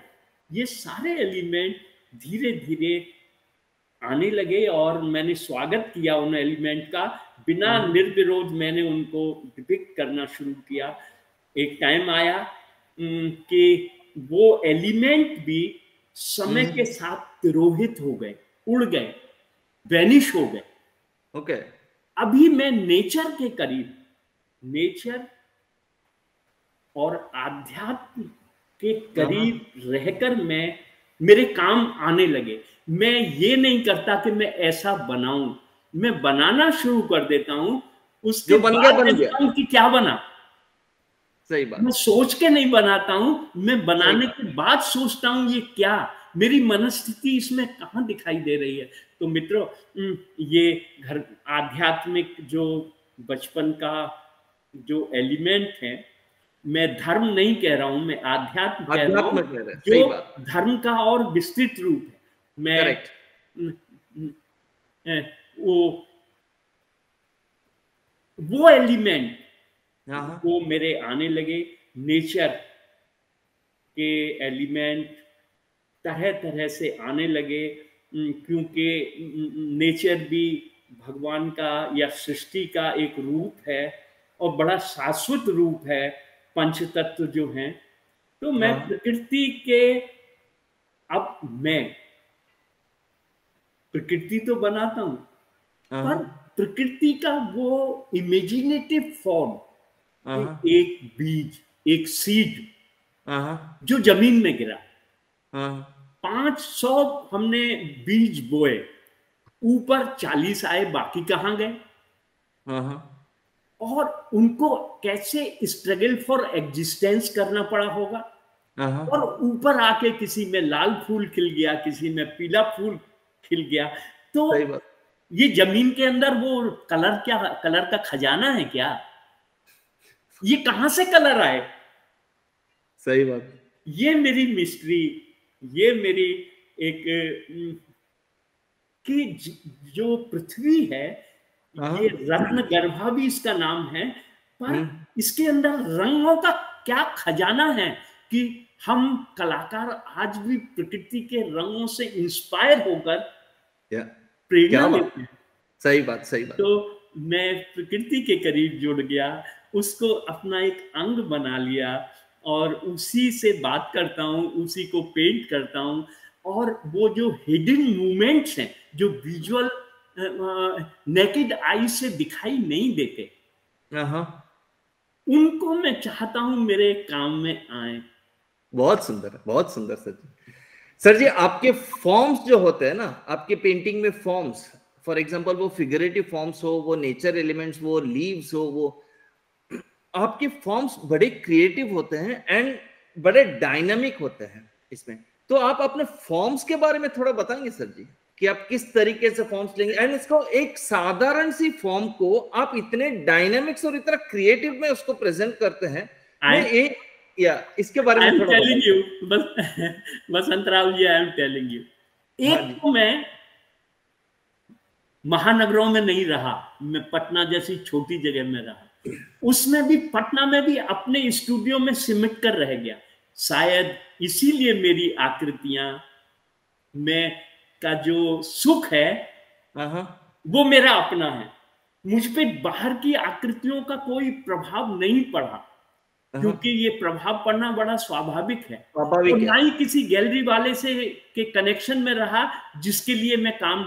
ये सारे एलिमेंट धीरे धीरे आने लगे और मैंने स्वागत किया उन एलिमेंट का बिना हम्म। निर्विरोध मैंने उनको डिपिक्ट करना शुरू किया एक टाइम आया कि वो एलिमेंट भी समय हम्म। के साथ तिरोहित हो गए उड़ गए वैनिश हो गए
ओके। okay.
अभी मैं नेचर के करीब नेचर और आध्यात्म के करीब हाँ। रहकर मैं मेरे काम आने लगे। मैं ये नहीं करता कि मैं ऐसा बनाऊँ। मैं बनाना शुरू कर देता हूँ उसके बन गया बन गया। कि क्या बना।
सही बात।
मैं सोच के नहीं बनाता हूँ मैं बनाने के बाद सोचता हूँ ये क्या। मेरी मनस्थिति इसमें कहा दिखाई दे रही है? तो मित्रों ये घर आध्यात्मिक जो बचपन का जो एलिमेंट है मैं धर्म नहीं कह रहा हूँ मैं आध्यात्म कह रहा हूँ जो धर्म का और विस्तृत रूप है। मैं वो वो एलिमेंट हाँ। वो मेरे आने लगे। नेचर के एलिमेंट तरह तरह से आने लगे। क्योंकि नेचर भी भगवान का या सृष्टि का एक रूप है और बड़ा शाश्वत रूप है पंच तत्व जो हैं तो मैं हाँ। प्रकृति के अब मैं प्रकृति तो बनाता हूँ हाँ। पर प्रकृति का वो इमेजिनेटिव फॉर्म एक बीज एक सीड हाँ। जो ज़मीन में गिरा पाँच सौ हमने बीज बोए। ऊपर चालीस आए बाकी कहाँ गए? और उनको कैसे स्ट्रगल फॉर एग्जिस्टेंस करना पड़ा होगा? और ऊपर आके किसी में लाल फूल खिल गया किसी में पीला फूल खिल गया तो ये ज़मीन के अंदर वो कलर क्या कलर का खजाना है क्या? ये कहाँ से कलर आए?
सही बात।
ये मेरी मिस्ट्री ये मेरी एक कि जो पृथ्वी है हाँ। ये रत्न गर्भा भी इसका नाम है पर हम्म। इसके अंदर रंगों का क्या खजाना है कि हम कलाकार आज भी प्रकृति के रंगों से इंस्पायर होकर
प्रेरणा लेते हैं सही बात सही बात
तो मैं प्रकृति के करीब जुड़ गया उसको अपना एक अंग बना लिया और उसी से बात करता हूँ उसी को पेंट करता हूँ और वो जो हिडन मूवमेंट्स हैं जो विजुअल नेकेड आई से दिखाई नहीं देते उनको मैं चाहता हूँ मेरे काम में आए।
बहुत सुंदर बहुत सुंदर सर जी। सर जी आपके फॉर्म्स जो होते हैं ना आपके पेंटिंग में फॉर्म्स फॉर एग्जांपल वो फिगरेटिव फॉर्म्स हो वो नेचर एलिमेंट्स वो लीव्स हो वो आपके फॉर्म्स बड़े क्रिएटिव होते हैं एंड बड़े डायनामिक होते हैं इसमें। तो आप अपने फॉर्म्स के बारे में थोड़ा बताएँगे सर जी कि आप किस तरीके से फॉर्म्स लेंगे एंड इसको एक साधारण सी फॉर्म को आप इतने डायनेमिक्स और इतना क्रिएटिव में उसको प्रेजेंट करते हैं। मैं एक या इसके बारे में थोड़ा
टेलिंग यू बस Basant Rao ji I am telling you एक तो मैं महानगरों में नहीं रहा मैं पटना जैसी छोटी जगह में रहा। उसमें भी पटना में भी अपने स्टूडियो में सिमट कर रह गया। शायद इसीलिए मेरी आकृतियाँ में का जो सुख है वो मेरा अपना है। मुझ पे बाहर की आकृतियों का कोई प्रभाव नहीं पड़ा क्योंकि ये प्रभाव पड़ना बड़ा स्वाभाविक है। स्वाभाविक तो ना ही किसी गैलरी वाले से के कनेक्शन में रहा जिसके लिए मैं काम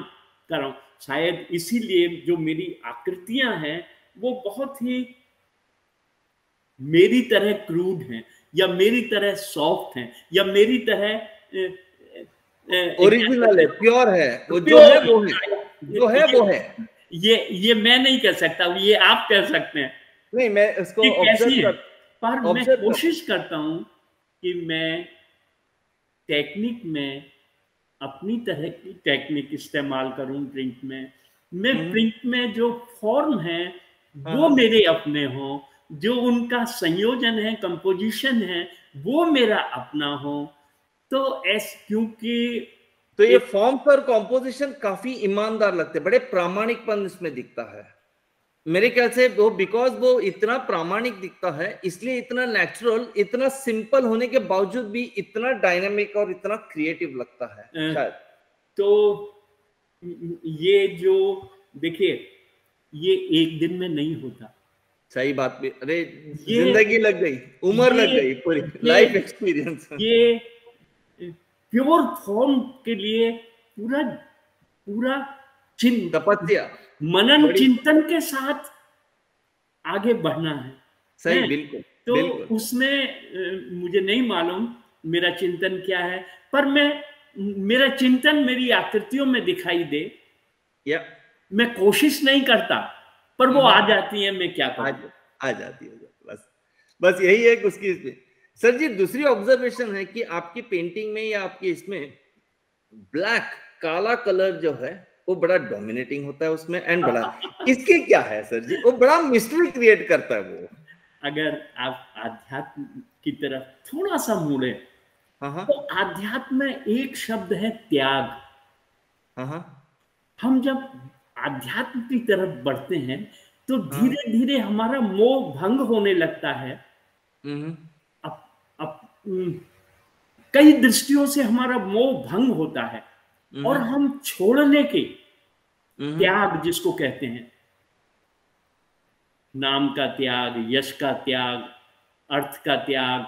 कर रहा हूँ। शायद इसीलिए जो मेरी आकृतियाँ हैं वो बहुत ही मेरी तरह क्रूड हैं या मेरी तरह सॉफ्ट हैं या मेरी तरह
ओरिजिनल है प्योर है वो जो है वो है। जो है वो है।
ये ये मैं नहीं कह सकता ये आप कह सकते हैं।
नहीं मैं इसको कैसी
है? पर मैं कोशिश करता हूँ कि मैं टेक्निक में अपनी तरह की टेक्निक इस्तेमाल करूँ प्रिंट में। मैं प्रिंट हम्म। में जो फॉर्म है वो हाँ। मेरे अपने हो जो उनका संयोजन है कंपोजिशन है वो मेरा अपना हो। तो ऐस क्योंकि
तो ये फॉर्म पर कॉम्पोजिशन काफ़ी ईमानदार लगते बड़े प्रामाणिकपन इसमें दिखता है। मेरे ख्याल से वो बिकॉज़ वो इतना प्रामाणिक दिखता है इसलिए इतना नेचुरल इतना सिंपल होने के बावजूद भी इतना डायनामिक और इतना क्रिएटिव लगता है। शायद।
तो ये जो देखिए ये एक दिन में नहीं होता।
सही बात भी अरे ज़िंदगी लग गई उम्र लग गई पूरी लाइफ एक्सपीरियंस
ये प्योर फॉर्म के लिए पूरा पूरा चिंत
तपस्या।
मनन चिंतन के साथ आगे बढ़ना है।
सही बिल्कुल
तो
बिल्कुल।
उसमें मुझे नहीं मालूम मेरा चिंतन क्या है पर मैं मेरा चिंतन मेरी आकृतियों में दिखाई दे।
या।
मैं कोशिश नहीं करता पर वो आ जाती है मैं क्या
करूँ? आ, आ जाती है बस बस यही है उसकी इसमें। सर जी दूसरी ऑब्जर्वेशन है कि आपकी पेंटिंग में या आपकी इसमें ब्लैक काला कलर जो है वो बड़ा डोमिनेटिंग होता है उसमें एंड बड़ा इसके क्या है सर जी? वो बड़ा मिस्ट्री क्रिएट करता है वो।
अगर आप आध्यात्म की तरफ़ थोड़ा सा मुड़े हाँ, हाँ। तो आध्यात्म में एक शब्द है त्याग। हाँ, हम जब आध्यात्म की तरफ़ बढ़ते हैं तो धीरे धीरे हमारा मोह भंग होने लगता है हम्म। कई दृष्टियों से हमारा मोह भंग होता है और हम्म। हम छोड़ने के हम्म। त्याग जिसको कहते हैं नाम का त्याग यश का त्याग अर्थ का त्याग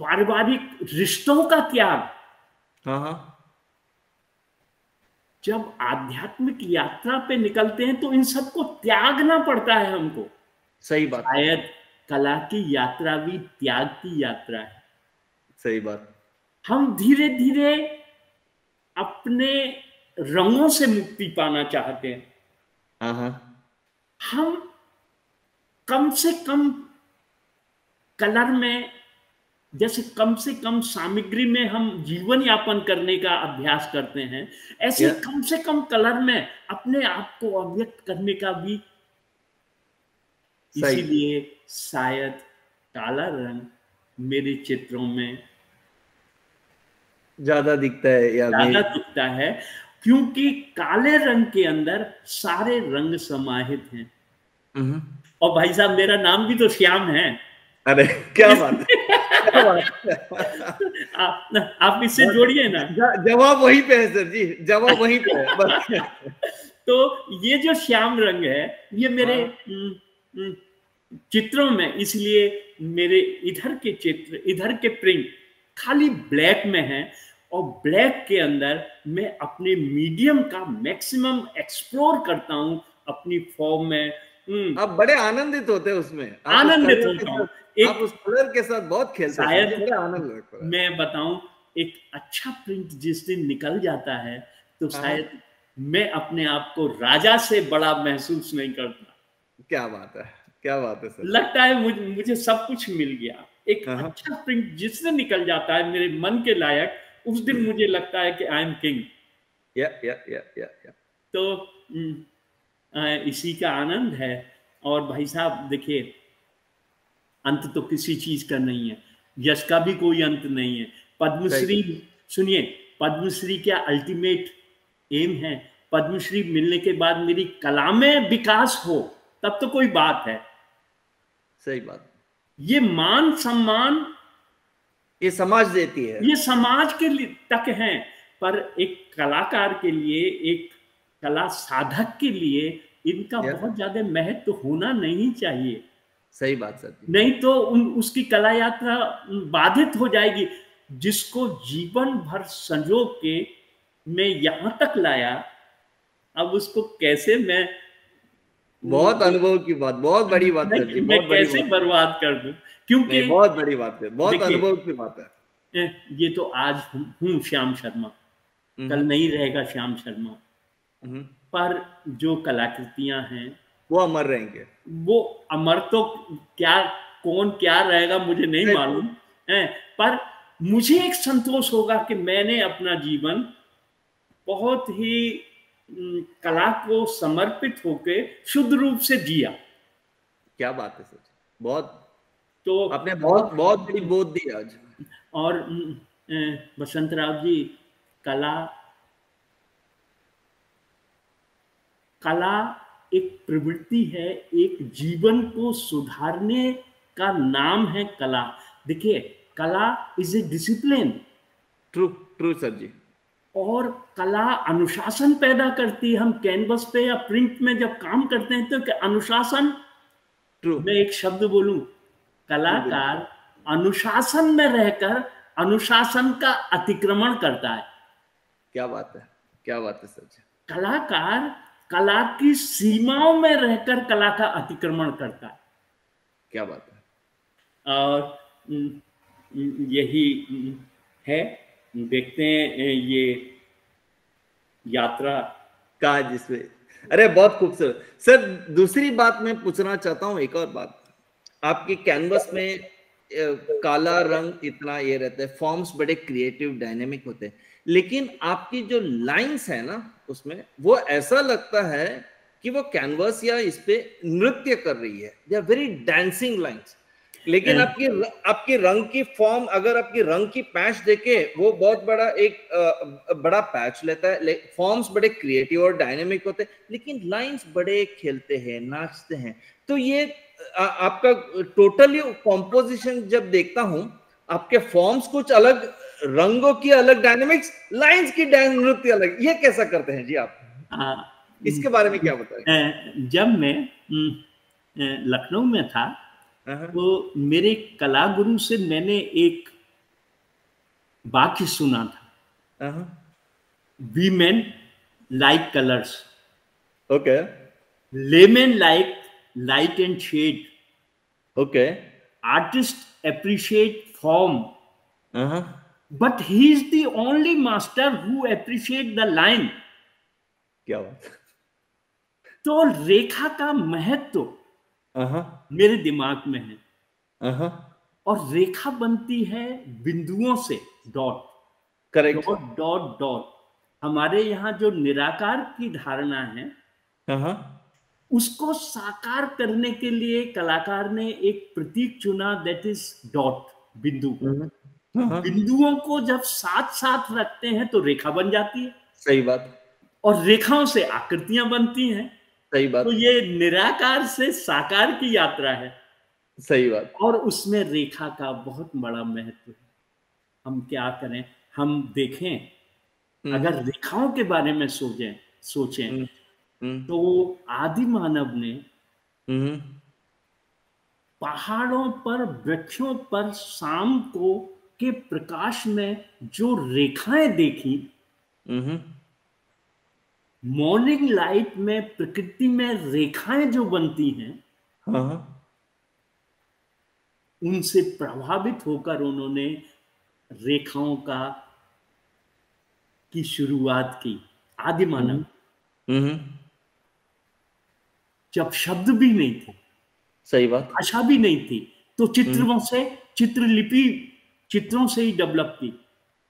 पारिवारिक रिश्तों का त्याग हाँ, हाँ। जब आध्यात्मिक यात्रा पे निकलते हैं तो इन सबको त्यागना पड़ता है हमको।
सही बात।
शायद कला की यात्रा भी त्याग की यात्रा है।
सही बात।
हम धीरे धीरे अपने रंगों से मुक्ति पाना चाहते हैं। हाँ, हाँ। हम कम से कम कलर में जैसे कम से कम सामग्री में हम जीवन यापन करने का अभ्यास करते हैं ऐसे कम से कम कलर में अपने आप को अव्यक्त करने का भी इसीलिए शायद काला रंग मेरे चित्रों में
ज़्यादा दिखता है या
ज़्यादा दिखता है क्योंकि काले रंग के अंदर सारे रंग समाहित हैं। हम्म। और भाई साहब मेरा नाम भी तो श्याम है।
अरे क्या बात है।
आप, आप इससे जोड़िए ना
जवाब वहीं पे है सर जी जवाब वहीं पे है बस
तो ये जो श्याम रंग है ये मेरे हाँ। चित्रों में इसलिए मेरे इधर के चित्र इधर के प्रिंट खाली ब्लैक में है और ब्लैक के अंदर मैं अपने मीडियम का मैक्सिमम एक्सप्लोर करता हूँ अपनी फॉर्म में।
आप बड़े आनंदित होते हैं उसमें।
आनंदित होता हूँ।
आप उस कलर के साथ बहुत खेलते
शायद बड़ा आनंद मैं बताऊँ एक अच्छा प्रिंट जिस दिन निकल जाता है तो हाँ। शायद मैं अपने आप को राजा से बड़ा महसूस नहीं करता।
क्या बात है क्या बात है सर।
लगता है मुझे मुझे सब कुछ मिल गया। एक हाँ। अच्छा प्रिंट जिस दिन निकल जाता है मेरे मन के लायक उस दिन हम्म। मुझे लगता है कि आई एम किंग
या या या या
तो हम्म, इसी का आनंद है। और भाई साहब देखिए अंत तो किसी चीज़ का नहीं है। यश का भी कोई अंत नहीं है। पद्मश्री सुनिए पद्मश्री क्या अल्टीमेट एम है? पद्मश्री मिलने के बाद मेरी कला में विकास हो तब तो कोई बात है।
सही बात।
ये मान सम्मान
ये समाज देती है।
ये समाज के लिए तक है पर एक कलाकार के लिए एक कला साधक के लिए इनका बहुत ज़्यादा महत्व होना नहीं चाहिए।
सही बात सर।
नहीं तो उन उसकी कला यात्रा बाधित हो जाएगी। जिसको जीवन भर संजो के मैं यहाँ तक लाया अब उसको कैसे मैं
बहुत अनुभव की बात बहुत बड़ी बात है
मैं कैसे बर्बाद कर दूँ? क्योंकि
बहुत बड़ी बात है बहुत अनुभव की बात है।
ये तो आज हूँ श्याम शर्मा। हम्म। कल नहीं रहेगा श्याम शर्मा। पर जो कलाकृतियाँ हैं
वो अमर रहेंगे।
वो अमर तो क्या कौन क्या रहेगा मुझे नहीं मालूम है। पर मुझे एक संतोष होगा कि मैंने अपना जीवन बहुत ही कला को समर्पित होके शुद्ध रूप से जिया।
क्या बात है सच बहुत तो आपने बहुत बहुत बड़ी बोध दी आज।
और बसंत राव जी कला कला एक प्रवृत्ति है एक जीवन को सुधारने का नाम है कला। देखिए कला is a discipline
true true sir ji.
और कला अनुशासन पैदा करती है। हम कैनवस पे या प्रिंट में जब काम करते हैं तो अनुशासन? ट्रू मैं एक शब्द बोलूँ कलाकार अनुशासन में रहकर अनुशासन का अतिक्रमण करता है।
क्या बात है क्या बात है सच
कलाकार कला की सीमाओं में रहकर कला का अतिक्रमण करता है।
क्या बात
है? और यही है। देखते हैं ये यात्रा
का जिसमें अरे बहुत खूबसूरत। सर दूसरी बात मैं पूछना चाहता हूँ एक और बात। आपकी कैनवस में काला रंग इतना ये रहता है फॉर्म्स बड़े क्रिएटिव डायनेमिक होते हैं। लेकिन आपकी जो लाइंस है ना उसमें वो ऐसा लगता है कि वो कैनवस या इस पे नृत्य कर रही है। They are very dancing lines लेकिन आपकी आपकी रंग की फॉर्म अगर आपकी रंग की पैच देखे वो बहुत बड़ा एक आ, बड़ा पैच लेता है। फॉर्म्स बड़े क्रिएटिव और डायनेमिक होते हैं लेकिन लाइंस बड़े खेलते हैं नाचते हैं। तो ये आ, आपका टोटली कॉम्पोजिशन जब देखता हूँ आपके फॉर्म्स कुछ अलग रंगों की अलग डायनेमिक्स लाइंस की नृत्य अलग ये कैसा करते हैं जी आप? आ, इसके बारे में क्या बताएँ?
जब मैं लखनऊ में था तो मेरे कला गुरु से मैंने एक वाक्य सुना था। Women like colours
okay
laymen like light and shade
okay
artist appreciate form but he is the only master who appreciate the line
क्या बात?
तो रेखा का महत्व मेरे दिमाग में है। और रेखा बनती है बिंदुओं से dot
correct
dot dot dot हमारे यहाँ जो निराकार की धारणा है उसको साकार करने के लिए कलाकार ने एक प्रतीक चुना दैट इज़ डॉट बिंदु बिंदुओं को जब साथ साथ रखते हैं तो रेखा बन जाती है।
सही बात।
और रेखाओं से आकृतियाँ बनती हैं।
सही बात।
तो ये निराकार से साकार की यात्रा है।
सही बात।
और उसमें रेखा का बहुत बड़ा महत्व है। हम क्या करें? हम देखें। हम्म। अगर रेखाओं के बारे में सोचें सोचें हम्म। तो आदि मानव ने पहाड़ों पर वृक्षों पर शाम को के प्रकाश में जो रेखाएँ देखी मॉर्निंग लाइट में प्रकृति में रेखाएँ जो बनती हैं हाँ, हाँ। उनसे प्रभावित होकर उन्होंने रेखाओं का की शुरुआत की आदि मानव हम्म। हम्म। जब शब्द भी नहीं थे।
सही बात।
भाषा भी नहीं थी। तो चित्रों हम्म। से चित्रलिपि चित्रों से ही डेवलप की।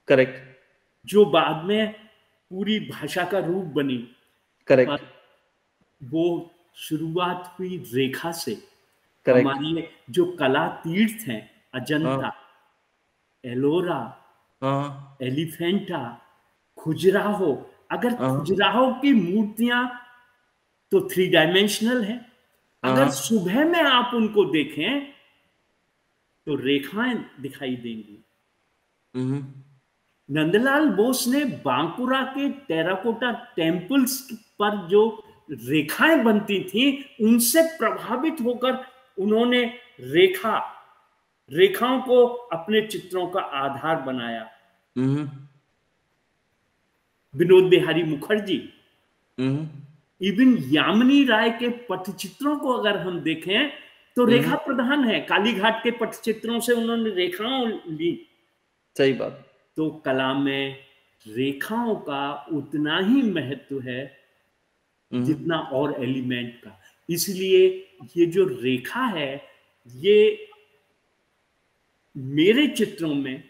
करेक्ट
जो बाद में पूरी भाषा का रूप बनी।
करेक्ट
वो शुरुआत हुई रेखा से। हमारी जो कला तीर्थ हैं अजंता एलोरा
हाँ।
एलिफेंटा खुजराहो अगर
हाँ।
खुजराहो की मूर्तियाँ तो थ्री डायमेंशनल है। अगर
हाँ।
सुबह में आप उनको देखें तो रेखाएँ दिखाई देंगी।
हम्म,
नंदलाल बोस ने बांकुरा के टेराकोटा टेम्पल्स पर जो रेखाएँ बनती थी उनसे प्रभावित होकर उन्होंने रेखा रेखाओं को अपने चित्रों का आधार बनाया।
हम्म,
विनोद बिहारी मुखर्जी
हम्म,
इवन यामिनी राय के पटचित्रों को अगर हम देखें तो रेखा प्रधान है। कालीघाट के पटचित्रों से उन्होंने रेखाओं ली।
सही बात।
तो कला में रेखाओं का उतना ही महत्व है
हम्म,
जितना और एलिमेंट का। इसलिए ये जो रेखा है ये मेरे चित्रों में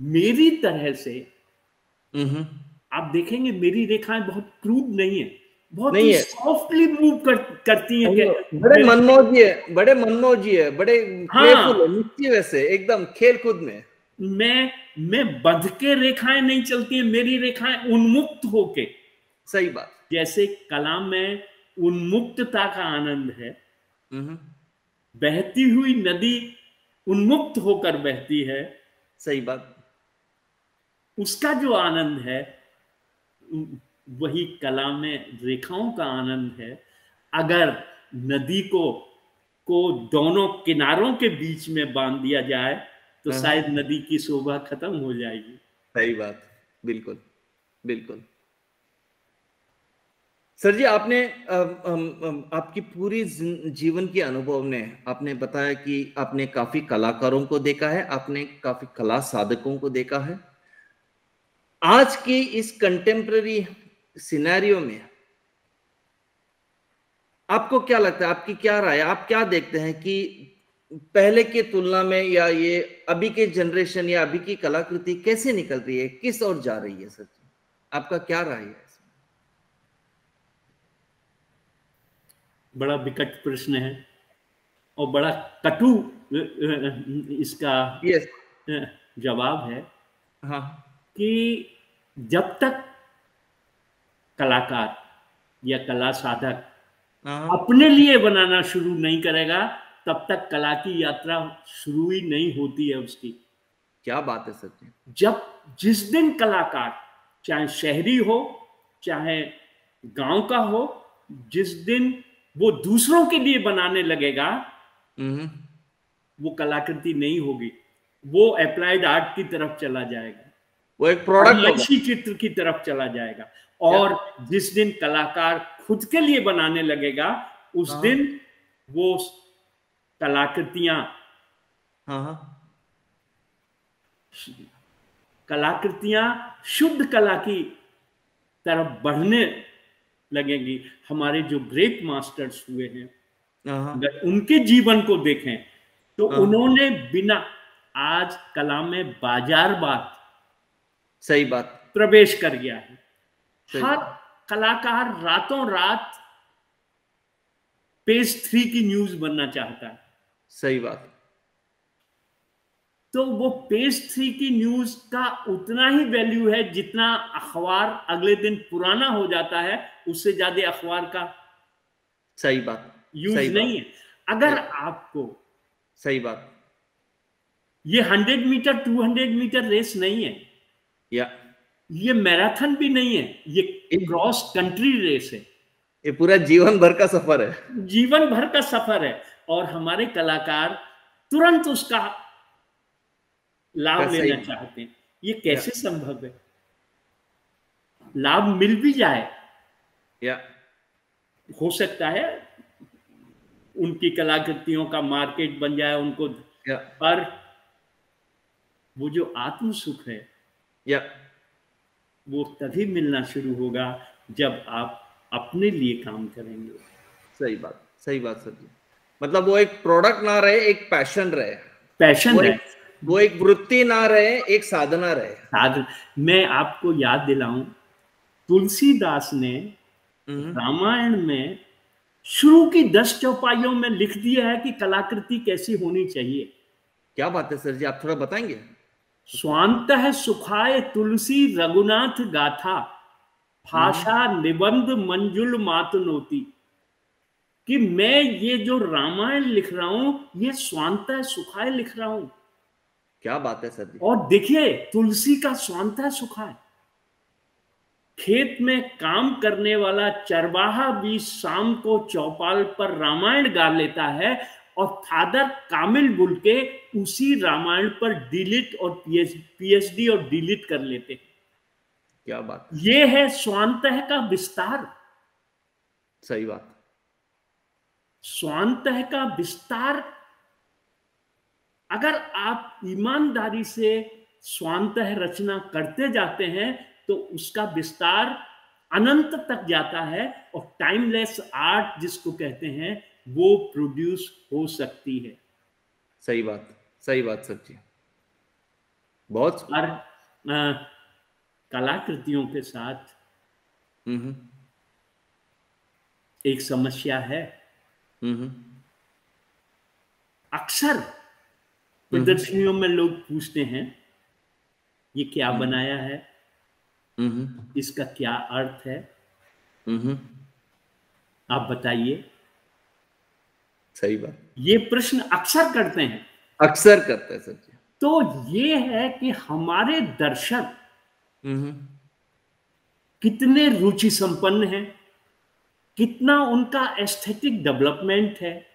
मेरी तरह से
हम्म,
आप देखेंगे मेरी रेखाएँ बहुत क्रूड नहीं है। बहुत
नहीं
ही। सॉफ्टली मूव कर, करती हैं
बड़े मनमोजी है बड़े मनमोजी है बड़े
हाँ।
है है एकदम खेल कूद में।
मैं मैं बंध के रेखाएँ नहीं चलती हैं मेरी रेखाएँ उन्मुक्त होके।
सही बात।
जैसे कला में उन्मुक्तता का आनंद है
हम्म,
बहती हुई नदी उन्मुक्त होकर बहती है
सही बात।
उसका जो आनंद है वही कला में रेखाओं का आनंद है। अगर नदी को को दोनों किनारों के बीच में बाँध दिया जाए तो
हाँ।
शायद नदी की शोभा खत्म हो जाएगी।
सही बात बिल्कुल बिल्कुल। सर जी आपने आपकी पूरी जीवन के अनुभव ने आपने बताया कि आपने काफ़ी कलाकारों को देखा है आपने काफ़ी कला साधकों को देखा है। आज की इस कंटेम्प्ररी सिनेरियो में आपको क्या लगता है आपकी क्या राय आप क्या देखते हैं कि पहले के तुलना में या ये अभी के जनरेशन या अभी की कलाकृति कैसे निकल रही है किस ओर जा रही है सर? आपका क्या राय है
बड़ा विकट प्रश्न है और बड़ा कटु इसका
यस
जवाब है
हाँ।
कि जब तक कलाकार या कला साधक
हाँ।
अपने लिए बनाना शुरू नहीं करेगा तब तक कला की यात्रा शुरू ही नहीं होती है उसकी।
क्या बात है जी।
जब जिस दिन कलाकार चाहे शहरी हो चाहे गाँव का हो जिस दिन वो दूसरों के लिए बनाने लगेगा
हम्म,
वो कलाकृति नहीं होगी। वो अप्लाइड आर्ट की तरफ़ चला जाएगा।
वो एक प्रोडक्ट
अच्छी चित्र की तरफ़ चला जाएगा। और जिस दिन कलाकार खुद के लिए बनाने लगेगा उस
हाँ।
दिन वो कलाकृतियाँ
हाँ हाँ।
कलाकृतियाँ शुद्ध कला की तरफ़ बढ़ने लगेंगी। हमारे जो ग्रेट मास्टर्स हुए हैं अगर उनके जीवन को देखें तो। उन्होंने बिना आज कला में बाज़ार बात
सही बात।
प्रवेश कर गया है। हर कलाकार रातों रात पेज थ्री की न्यूज़ बनना चाहता है।
सही बात।
तो वो पेज थ्री की न्यूज़ का उतना ही वैल्यू है जितना अखबार अगले दिन पुराना हो जाता है उससे ज़्यादा अखबार का
सही बात
यूज़
सही
नहीं बात। है। अगर आपको
सही बात।
ये hundred metre two hundred metre race नहीं है।
या
ये मैराथन भी नहीं है ये क्रॉस कंट्री रेस है।
ये पूरा जीवन भर का सफ़र है।
जीवन भर का सफ़र है और हमारे कलाकार तुरंत उसका लाभ लेना चाहते हैं। ये कैसे संभव है? लाभ मिल भी जाए।
या।
हो सकता है उनकी कलाकृतियों का मार्केट बन जाए उनको पर वो जो आत्म सुख है
या।
वो तभी मिलना शुरू होगा जब आप अपने लिए काम करेंगे।
सही बात सही बात सर जी। मतलब वो एक प्रोडक्ट ना रहे एक पैशन रहे।
पैशन
रहे। वो एक वृत्ति ना रहे एक साधना रहे।
साध मैं आपको याद दिलाऊं तुलसीदास ने
हम्म,
रामायण में शुरू की दस चौपाइयों में लिख दिया है कि कलाकृति कैसी होनी चाहिए।
क्या बात है सर जी आप थोड़ा बताएँगे?
स्वांत सुखाय तुलसी रघुनाथ गाथा भाषा निबंध मंजुल मातनोती कि मैं ये जो रामायण लिख रहा हूँ ये स्वांत सुखाय लिख रहा हूँ।
क्या बात है सर
और देखिए तुलसी का स्वांत सुखाय। खेत में काम करने वाला चरवाहा भी शाम को चौपाल पर रामायण गा लेता है और फादर कामिल बुल के उसी रामायण पर डिलीट और पीएचडी और डिलीट कर लेते।
हैं क्या बात
ये है स्वांत का विस्तार।
सही बात।
स्वांत का विस्तार। अगर आप ईमानदारी से स्वांत रचना करते जाते हैं तो उसका विस्तार अनंत तक जाता है और टाइमलेस आर्ट जिसको कहते हैं वो प्रोड्यूस हो सकती है।
सही बात सही बात सर जी बहुत
और कलाकृतियों के साथ एक समस्या है। अक्सर प्रदर्शनियों में लोग पूछते हैं ये क्या बनाया है? इसका क्या अर्थ है? आप बताइए।
सही बात।
ये प्रश्न अक्सर करते हैं।
अक्सर करते हैं सर जी।
तो ये है कि हमारे दर्शक कितने रुचि संपन्न हैं कितना उनका एस्थेटिक डेवलपमेंट है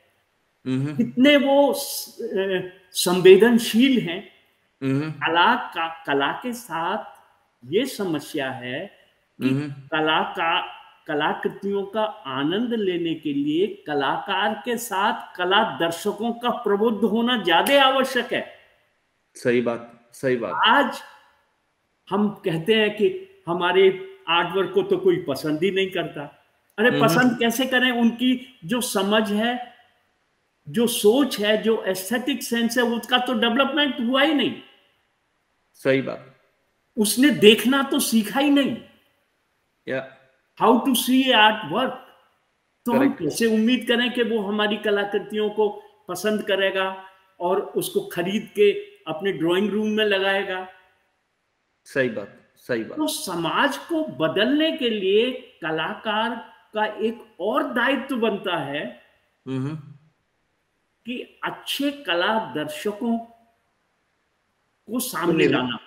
कितने वो संवेदनशील हैं। कला का कला के साथ ये समस्या है कि कला का कलाकृतियों का आनंद लेने के लिए कलाकार के साथ कला दर्शकों का प्रबुद्ध होना ज़्यादा आवश्यक है।
सही बात सही बात।
आज हम कहते हैं कि हमारे आर्टवर्क को तो कोई पसंद ही नहीं करता। अरे हम्म। पसंद कैसे करें? उनकी जो समझ है जो सोच है जो एस्थेटिक सेंस है उसका तो डेवलपमेंट हुआ ही नहीं।
सही बात।
उसने देखना तो सीखा ही नहीं।
या
how to see art work तो हम कैसे उम्मीद करें कि वो हमारी कलाकृतियों को पसंद करेगा और उसको खरीद के अपने ड्राइंग रूम में लगाएगा?
सही बात सही बात।
तो समाज को बदलने के लिए कलाकार का एक और दायित्व बनता है कि अच्छे कला दर्शकों को सामने लाना।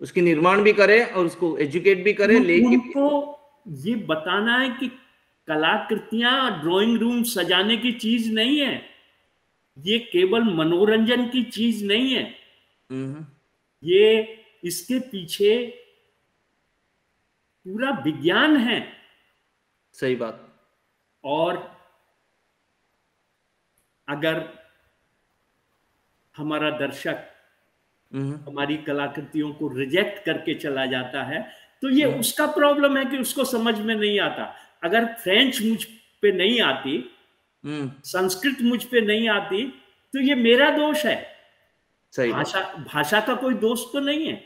उसकी निर्माण भी करे और उसको एजुकेट भी करे
लेकिन उनको ये बताना है कि कलाकृतियाँ ड्राइंग रूम सजाने की चीज़ नहीं है ये केवल मनोरंजन की चीज़ नहीं है हम्म। ये इसके पीछे पूरा विज्ञान है
सही बात
और अगर हमारा दर्शक हम्म। हमारी कलाकृतियों को रिजेक्ट करके चला जाता है तो ये हम्म। उसका प्रॉब्लम है कि उसको समझ में नहीं आता। अगर फ्रेंच मुझ पे नहीं आती हम्म। संस्कृत मुझ पे नहीं आती तो ये मेरा दोष है।
सही
भाषा भाषा का कोई दोष तो नहीं है।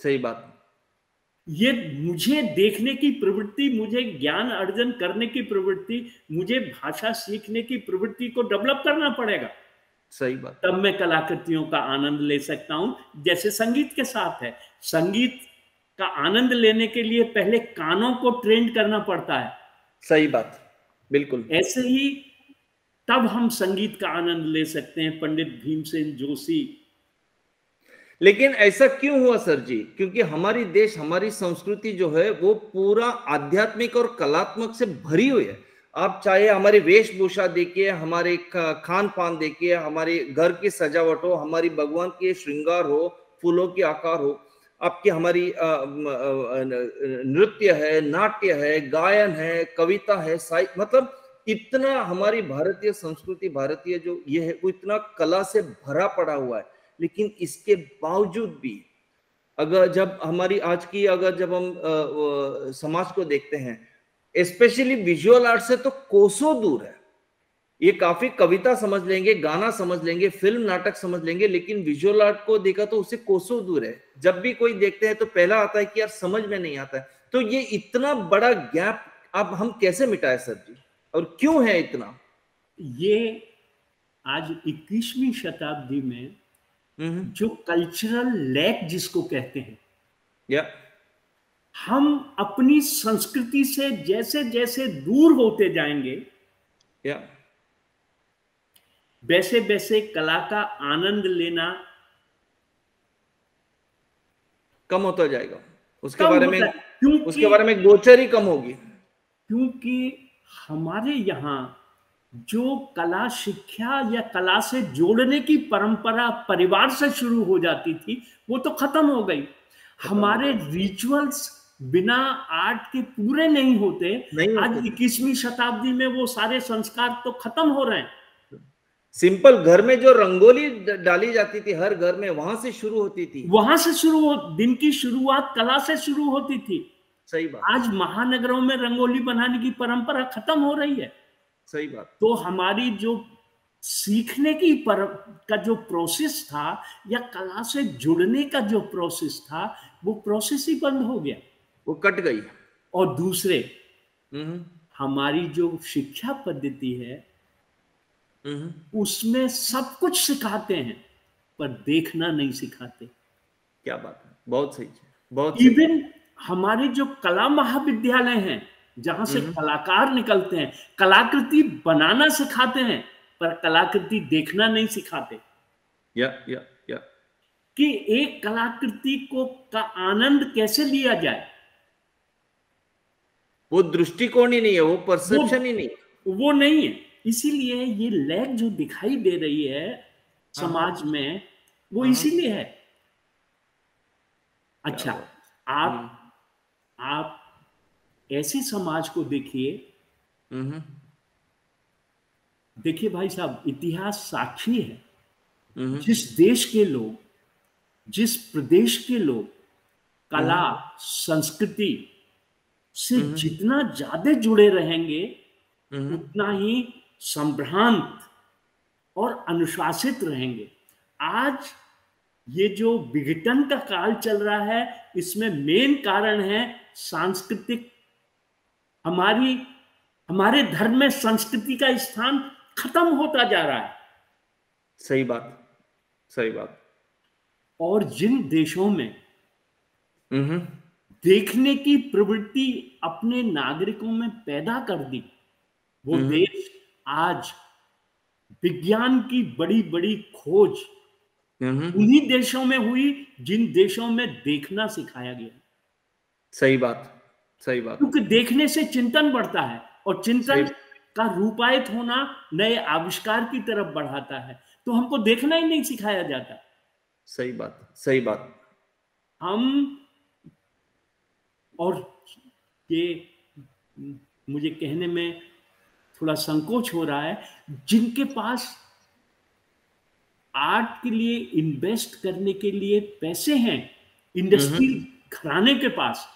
सही बात।
ये मुझे देखने की प्रवृत्ति मुझे ज्ञान अर्जन करने की प्रवृत्ति मुझे भाषा सीखने की प्रवृत्ति को डेवलप करना पड़ेगा।
सही बात।
तब मैं कलाकृतियों का आनंद ले सकता हूँ। जैसे संगीत के साथ है। संगीत का आनंद लेने के लिए पहले कानों को ट्रेंड करना पड़ता है।
सही बात बिल्कुल।
ऐसे ही तब हम संगीत का आनंद ले सकते हैं पंडित भीमसेन जोशी।
लेकिन ऐसा क्यों हुआ सर जी? क्योंकि हमारी देश हमारी संस्कृति जो है वो पूरा आध्यात्मिक और कलात्मक से भरी हुई है। आप चाहे हमारी वेशभूषा देखिए हमारे खान पान देखिए हमारे घर की सजावट हो हमारी भगवान के श्रृंगार हो फूलों की आकार हो आपकी हमारी नृत्य है, नाट्य है, गायन है, कविता है साई मतलब इतना हमारी भारतीय संस्कृति, भारतीय जो ये है, वो इतना कला से भरा पड़ा हुआ है। लेकिन इसके बावजूद भी अगर जब हमारी आज की अगर जब हम समाज को देखते हैं स्पेशली विजुअल आर्ट से तो कोसों दूर है। ये काफ़ी कविता समझ लेंगे गाना समझ लेंगे फ़िल्म नाटक समझ लेंगे लेकिन विजुअल आर्ट को देखा तो उसे कोसों दूर है। जब भी कोई देखते हैं तो पहला आता है कि यार समझ में नहीं आता है। तो ये इतना बड़ा गैप अब हम कैसे मिटाए सर जी? और क्यों है इतना?
ये आज 21वीं शताब्दी में जो कल्चरल लैक जिसको कहते हैं
या।
हम अपनी संस्कृति से जैसे जैसे दूर होते जाएँगे
या।
वैसे वैसे कला का आनंद लेना
कम होता जाएगा। उसके बारे में उसके बारे में गोचर ही कम होगी।
क्योंकि हमारे यहाँ जो कला शिक्षा या कला से जोड़ने की परंपरा परिवार से शुरू हो जाती थी वो तो खत्म हो गई। हमारे रिचुअल्स बिना आर्ट के पूरे नहीं होते। नहीं आज इक्कीसवीं शताब्दी में वो सारे संस्कार तो खत्म हो रहे हैं।
सिंपल घर में जो रंगोली डाली जाती थी हर घर में वहाँ से शुरू होती थी।
वहाँ से शुरू हो दिन की शुरुआत कला से शुरू होती थी।
सही बात।
आज महानगरों में रंगोली बनाने की परंपरा खत्म हो रही है।
सही बात।
तो हमारी जो सीखने की पर का जो प्रोसेस था या कला से जुड़ने का जो प्रोसेस था वो प्रोसेस ही बंद हो गया।
वो कट गई।
और दूसरे हमारी जो शिक्षा पद्धति है उसमें सब कुछ सिखाते हैं पर देखना नहीं सिखाते।
क्या बात है? बहुत सही बहुत
इवन हमारे जो कला महाविद्यालय हैं जहाँ से कलाकार निकलते हैं कलाकृति बनाना सिखाते हैं पर कलाकृति देखना नहीं सिखाते।
या या या।
कि एक कलाकृति को का आनंद कैसे लिया जाए?
वो दृष्टिकोण ही नहीं है वो परसेप्शन ही नहीं
वो नहीं है। इसीलिए ये लैग जो दिखाई दे रही है हाँ। समाज में वो हाँ। इसीलिए है अच्छा आप हम्म। आप ऐसे समाज को देखिए
हम्म।
देखिए भाई साहब इतिहास साक्षी है हम्म। जिस देश के लोग जिस प्रदेश के लोग कला संस्कृति से जितना ज़्यादा जुड़े रहेंगे उतना ही संभ्रांत और अनुशासित रहेंगे। आज ये जो विघटन का काल चल रहा है इसमें मेन कारण है सांस्कृतिक। हमारी हमारे धर्म में संस्कृति का स्थान खत्म होता जा रहा है।
सही बात सही बात।
और जिन देशों में देखने की प्रवृत्ति अपने नागरिकों में पैदा कर दी वो देश आज विज्ञान की बड़ी बड़ी खोज उन्हीं देशों में हुई जिन देशों में देखना सिखाया गया।
सही बात सही बात।
क्योंकि देखने से चिंतन बढ़ता है और चिंतन का रूपायित होना नए आविष्कार की तरफ़ बढ़ाता है। तो हमको देखना ही नहीं सिखाया जाता।
सही बात सही बात।
हम और ये मुझे कहने में थोड़ा संकोच हो रहा है जिनके पास आर्ट के लिए इन्वेस्ट करने के लिए पैसे हैं इंडस्ट्री घराने के पास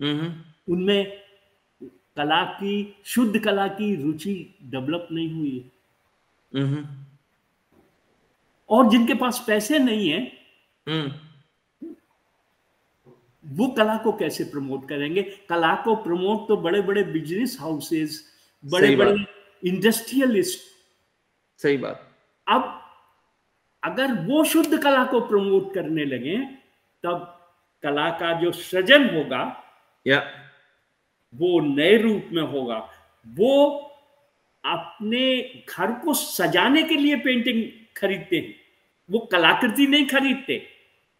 उनमें कला की शुद्ध कला की रुचि डेवलप नहीं हुई है। और जिनके पास पैसे नहीं है वो कला को कैसे प्रमोट करेंगे? कला को प्रमोट तो बड़े बड़े बिज़नेस हाउसेस बड़े बड़े इंडस्ट्रियलिस्ट
सही बात।
अब अगर वो शुद्ध कला को प्रमोट करने लगे तब कला का जो सृजन होगा
या।
वो नए रूप में होगा। वो अपने घर को सजाने के लिए पेंटिंग खरीदते हैं। वो कलाकृति नहीं खरीदते।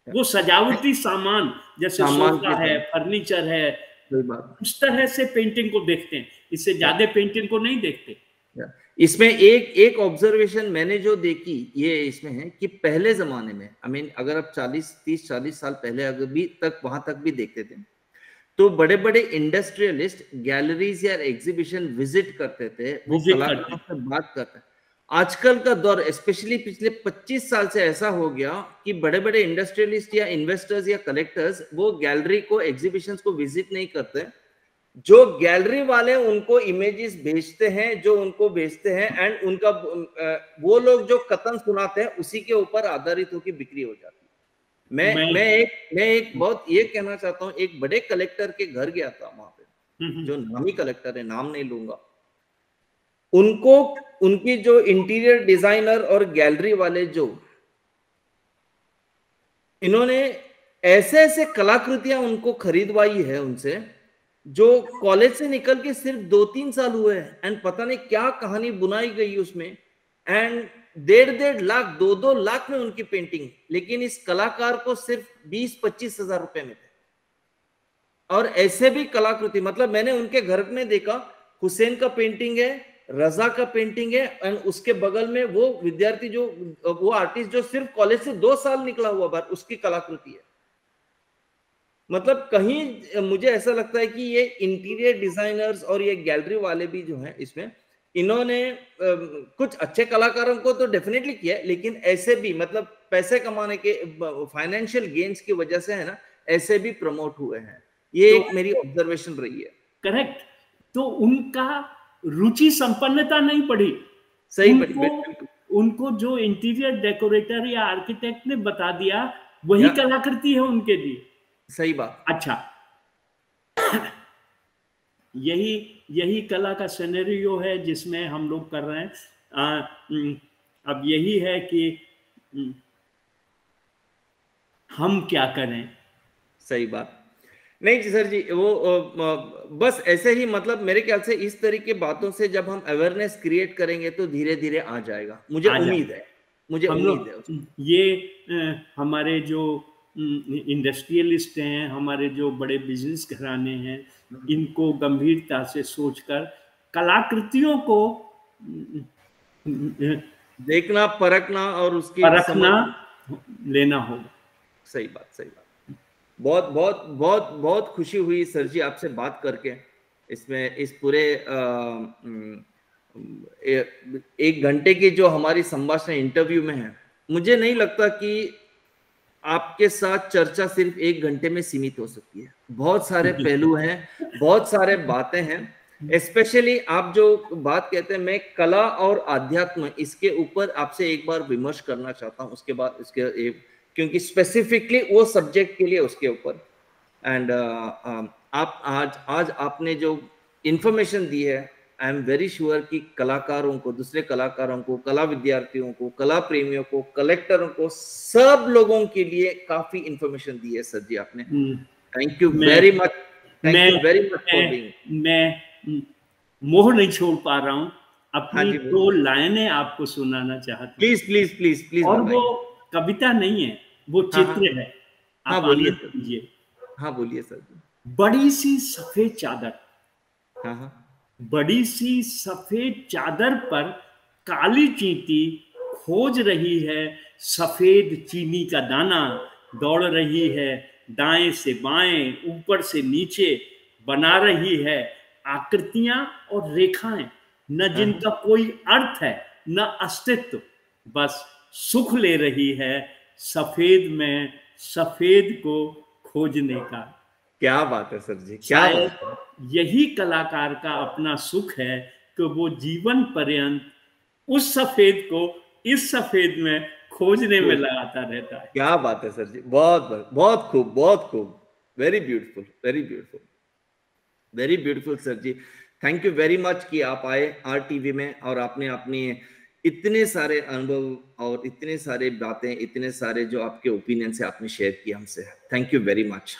वो सजावटी सामान जैसे सोफा है फर्नीचर है उस तरह से पेंटिंग को देखते हैं। इससे ज़्यादा पेंटिंग को नहीं देखते।
इसमें एक एक ऑब्जर्वेशन मैंने जो देखी ये इसमें है कि पहले जमाने में आई मीन अगर आप 40 30 40 साल पहले अगर भी तक वहाँ तक भी देखते थे तो बड़े बड़े इंडस्ट्रियलिस्ट गैलरीज या एग्जीबिशन विज़िट करते थे वो कलाकारों से बात करते आजकल का दौर स्पेशली पिछले 25 साल से ऐसा हो गया कि बड़े बड़े इंडस्ट्रियलिस्ट या इन्वेस्टर्स या कलेक्टर्स वो गैलरी को एग्जीबिशंस को विज़िट नहीं करते। जो गैलरी वाले उनको इमेजेस भेजते हैं जो उनको भेजते हैं एंड उनका वो लोग जो कथन सुनाते हैं उसी के ऊपर आधारित होकर बिक्री हो जाती है। मैं मैं, मैं एक मैं एक बहुत ये कहना चाहता हूँ एक बड़े कलेक्टर के घर गया था वहाँ पे। हम्म, हम्म। जो नामी कलेक्टर है नाम नहीं लूँगा। उनको, उनकी जो इंटीरियर डिज़ाइनर और गैलरी वाले जो, इन्होंने ऐसे ऐसे कलाकृतियाँ उनको खरीदवाई है उनसे, जो कॉलेज से निकल के सिर्फ़ दो तीन साल हुए हैं एंड पता नहीं क्या कहानी बुनाई गई उसमें एंड डेढ़ डेढ़ लाख, दो दो लाख में उनकी पेंटिंग लेकिन इस कलाकार को सिर्फ़ बीस, पच्चीस हज़ार रुपए में और ऐसे भी कलाकृति मतलब मैंने उनके घर में देखा, हुसैन का पेंटिंग है रजा का पेंटिंग है एंड उसके बगल में वो विद्यार्थी जो वो आर्टिस्ट जो सिर्फ़ कॉलेज से दो साल निकला हुआ बार उसकी कलाकृति है। मतलब कहीं मुझे ऐसा लगता है कि ये इंटीरियर डिजाइनर्स और ये गैलरी वाले भी जो हैं इसमें इन्होंने कुछ अच्छे कलाकारों को तो डेफिनेटली किया लेकिन ऐसे भी मतलब पैसे कमाने के फाइनेंशियल गेन्स की वजह से है ना ऐसे भी प्रमोट हुए हैं। ये तो, एक मेरी ऑब्जर्वेशन रही है।
करेक्ट तो उनका रुचि संपन्नता नहीं पड़ी।
सही
उनको, उनको जो इंटीरियर डेकोरेटर या आर्किटेक्ट ने बता दिया वही कलाकृति है उनके लिए।
सही बात।
अच्छा। यही यही कला का सिनेरियो है जिसमें हम लोग कर रहे हैं। आ, अब यही है कि हम क्या करें?
सही बात। नहीं जी सर जी वो बस ऐसे ही मतलब मेरे ख्याल से इस तरह की बातों से जब हम अवेयरनेस क्रिएट करेंगे तो धीरे धीरे आ जाएगा। मुझे उम्मीद है। मुझे उम्मीद है।
ये हमारे जो इंडस्ट्रियलिस्ट हैं हमारे जो बड़े बिज़नेस घराने हैं। इनको गंभीरता से सोचकर कलाकृतियों को
देखना परखना और उसकी
परखना लेना होगा।
सही बात सही बात। बहुत बहुत बहुत बहुत खुशी हुई सर जी आपसे बात करके। इसमें इस पूरे एक घंटे की जो हमारी संभाषण इंटरव्यू में है मुझे नहीं लगता कि आपके साथ चर्चा सिर्फ़ एक घंटे में सीमित हो सकती है। बहुत सारे पहलू हैं बहुत सारे बातें हैं। स्पेशली आप जो बात कहते हैं मैं कला और आध्यात्म इसके ऊपर आपसे एक बार विमर्श करना चाहता हूँ उसके बाद इसके क्योंकि स्पेसिफिकली वो सब्जेक्ट के लिए उसके ऊपर। एंड uh, um, आप आज आज आपने जो इंफॉर्मेशन दी है आई एम वेरी श्योर कि कलाकारों को दूसरे कलाकारों को कला विद्यार्थियों को कला प्रेमियों को कलेक्टरों को सब लोगों के लिए काफ़ी इंफॉर्मेशन दी है सर जी आपने। Thank you very much thank you very much for
being मैं मोह नहीं छोड़ पा रहा हूँ। अपनी हाँ दो लाइनें आपको सुनाना चाहता हूँ।
प्लीज़ प्लीज़ प्लीज़ प्लीज़
और वो कविता नहीं है। वो हाँ, हाँ। चित्र है।
हाँ बोलिए। कीजिए। हाँ बोलिए सर।
बड़ी सी सफ़ेद चादर। हाँ हाँ। बड़ी सी सफ़ेद चादर पर काली चींटी खोज रही है। सफ़ेद चीनी का दाना दौड़ रही है। दाएँ से बाएँ ऊपर से नीचे बना रही है। आकृतियाँ और रेखाएँ। न जिनका कोई अर्थ है न अस्तित्व। बस सुख ले रही है। सफ़ेद में सफ़ेद को खोजने का।
क्या बात है सर जी क्या
यही कलाकार का अपना सुख है कि वो जीवन पर्यंत उस सफ़ेद को इस सफ़ेद में खोजने में लगाता रहता है।
क्या बात है सर जी बहुत बहुत खूब बहुत खूब। Very beautiful very beautiful very beautiful sir ji. Thank you very much कि आप आए आर टीवी में और आपने अपनी इतने सारे अनुभव और इतने सारे बातें इतने सारे जो आपके ओपिनियन से आपने शेयर किया हमसे। थैंक यू वेरी मच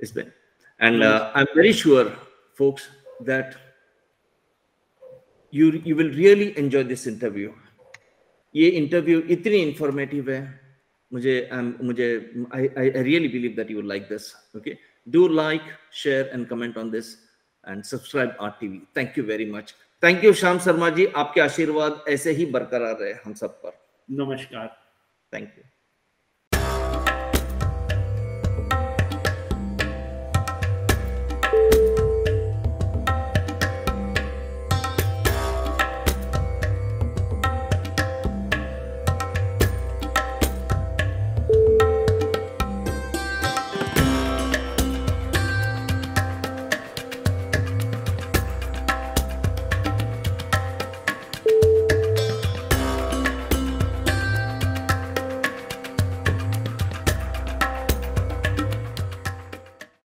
इसमें and I am very sure folks that you you will really enjoy this interview ये इंटरव्यू इतनी इंफॉर्मेटिव है। मुझे um, मुझे I really believe that you like this okay do like share and comment on this and subscribe R TV thank you very much thank you Shyam Sharma ji आपके आशीर्वाद ऐसे ही बरकरार रहे हम सब पर।
नमस्कार।
Thank you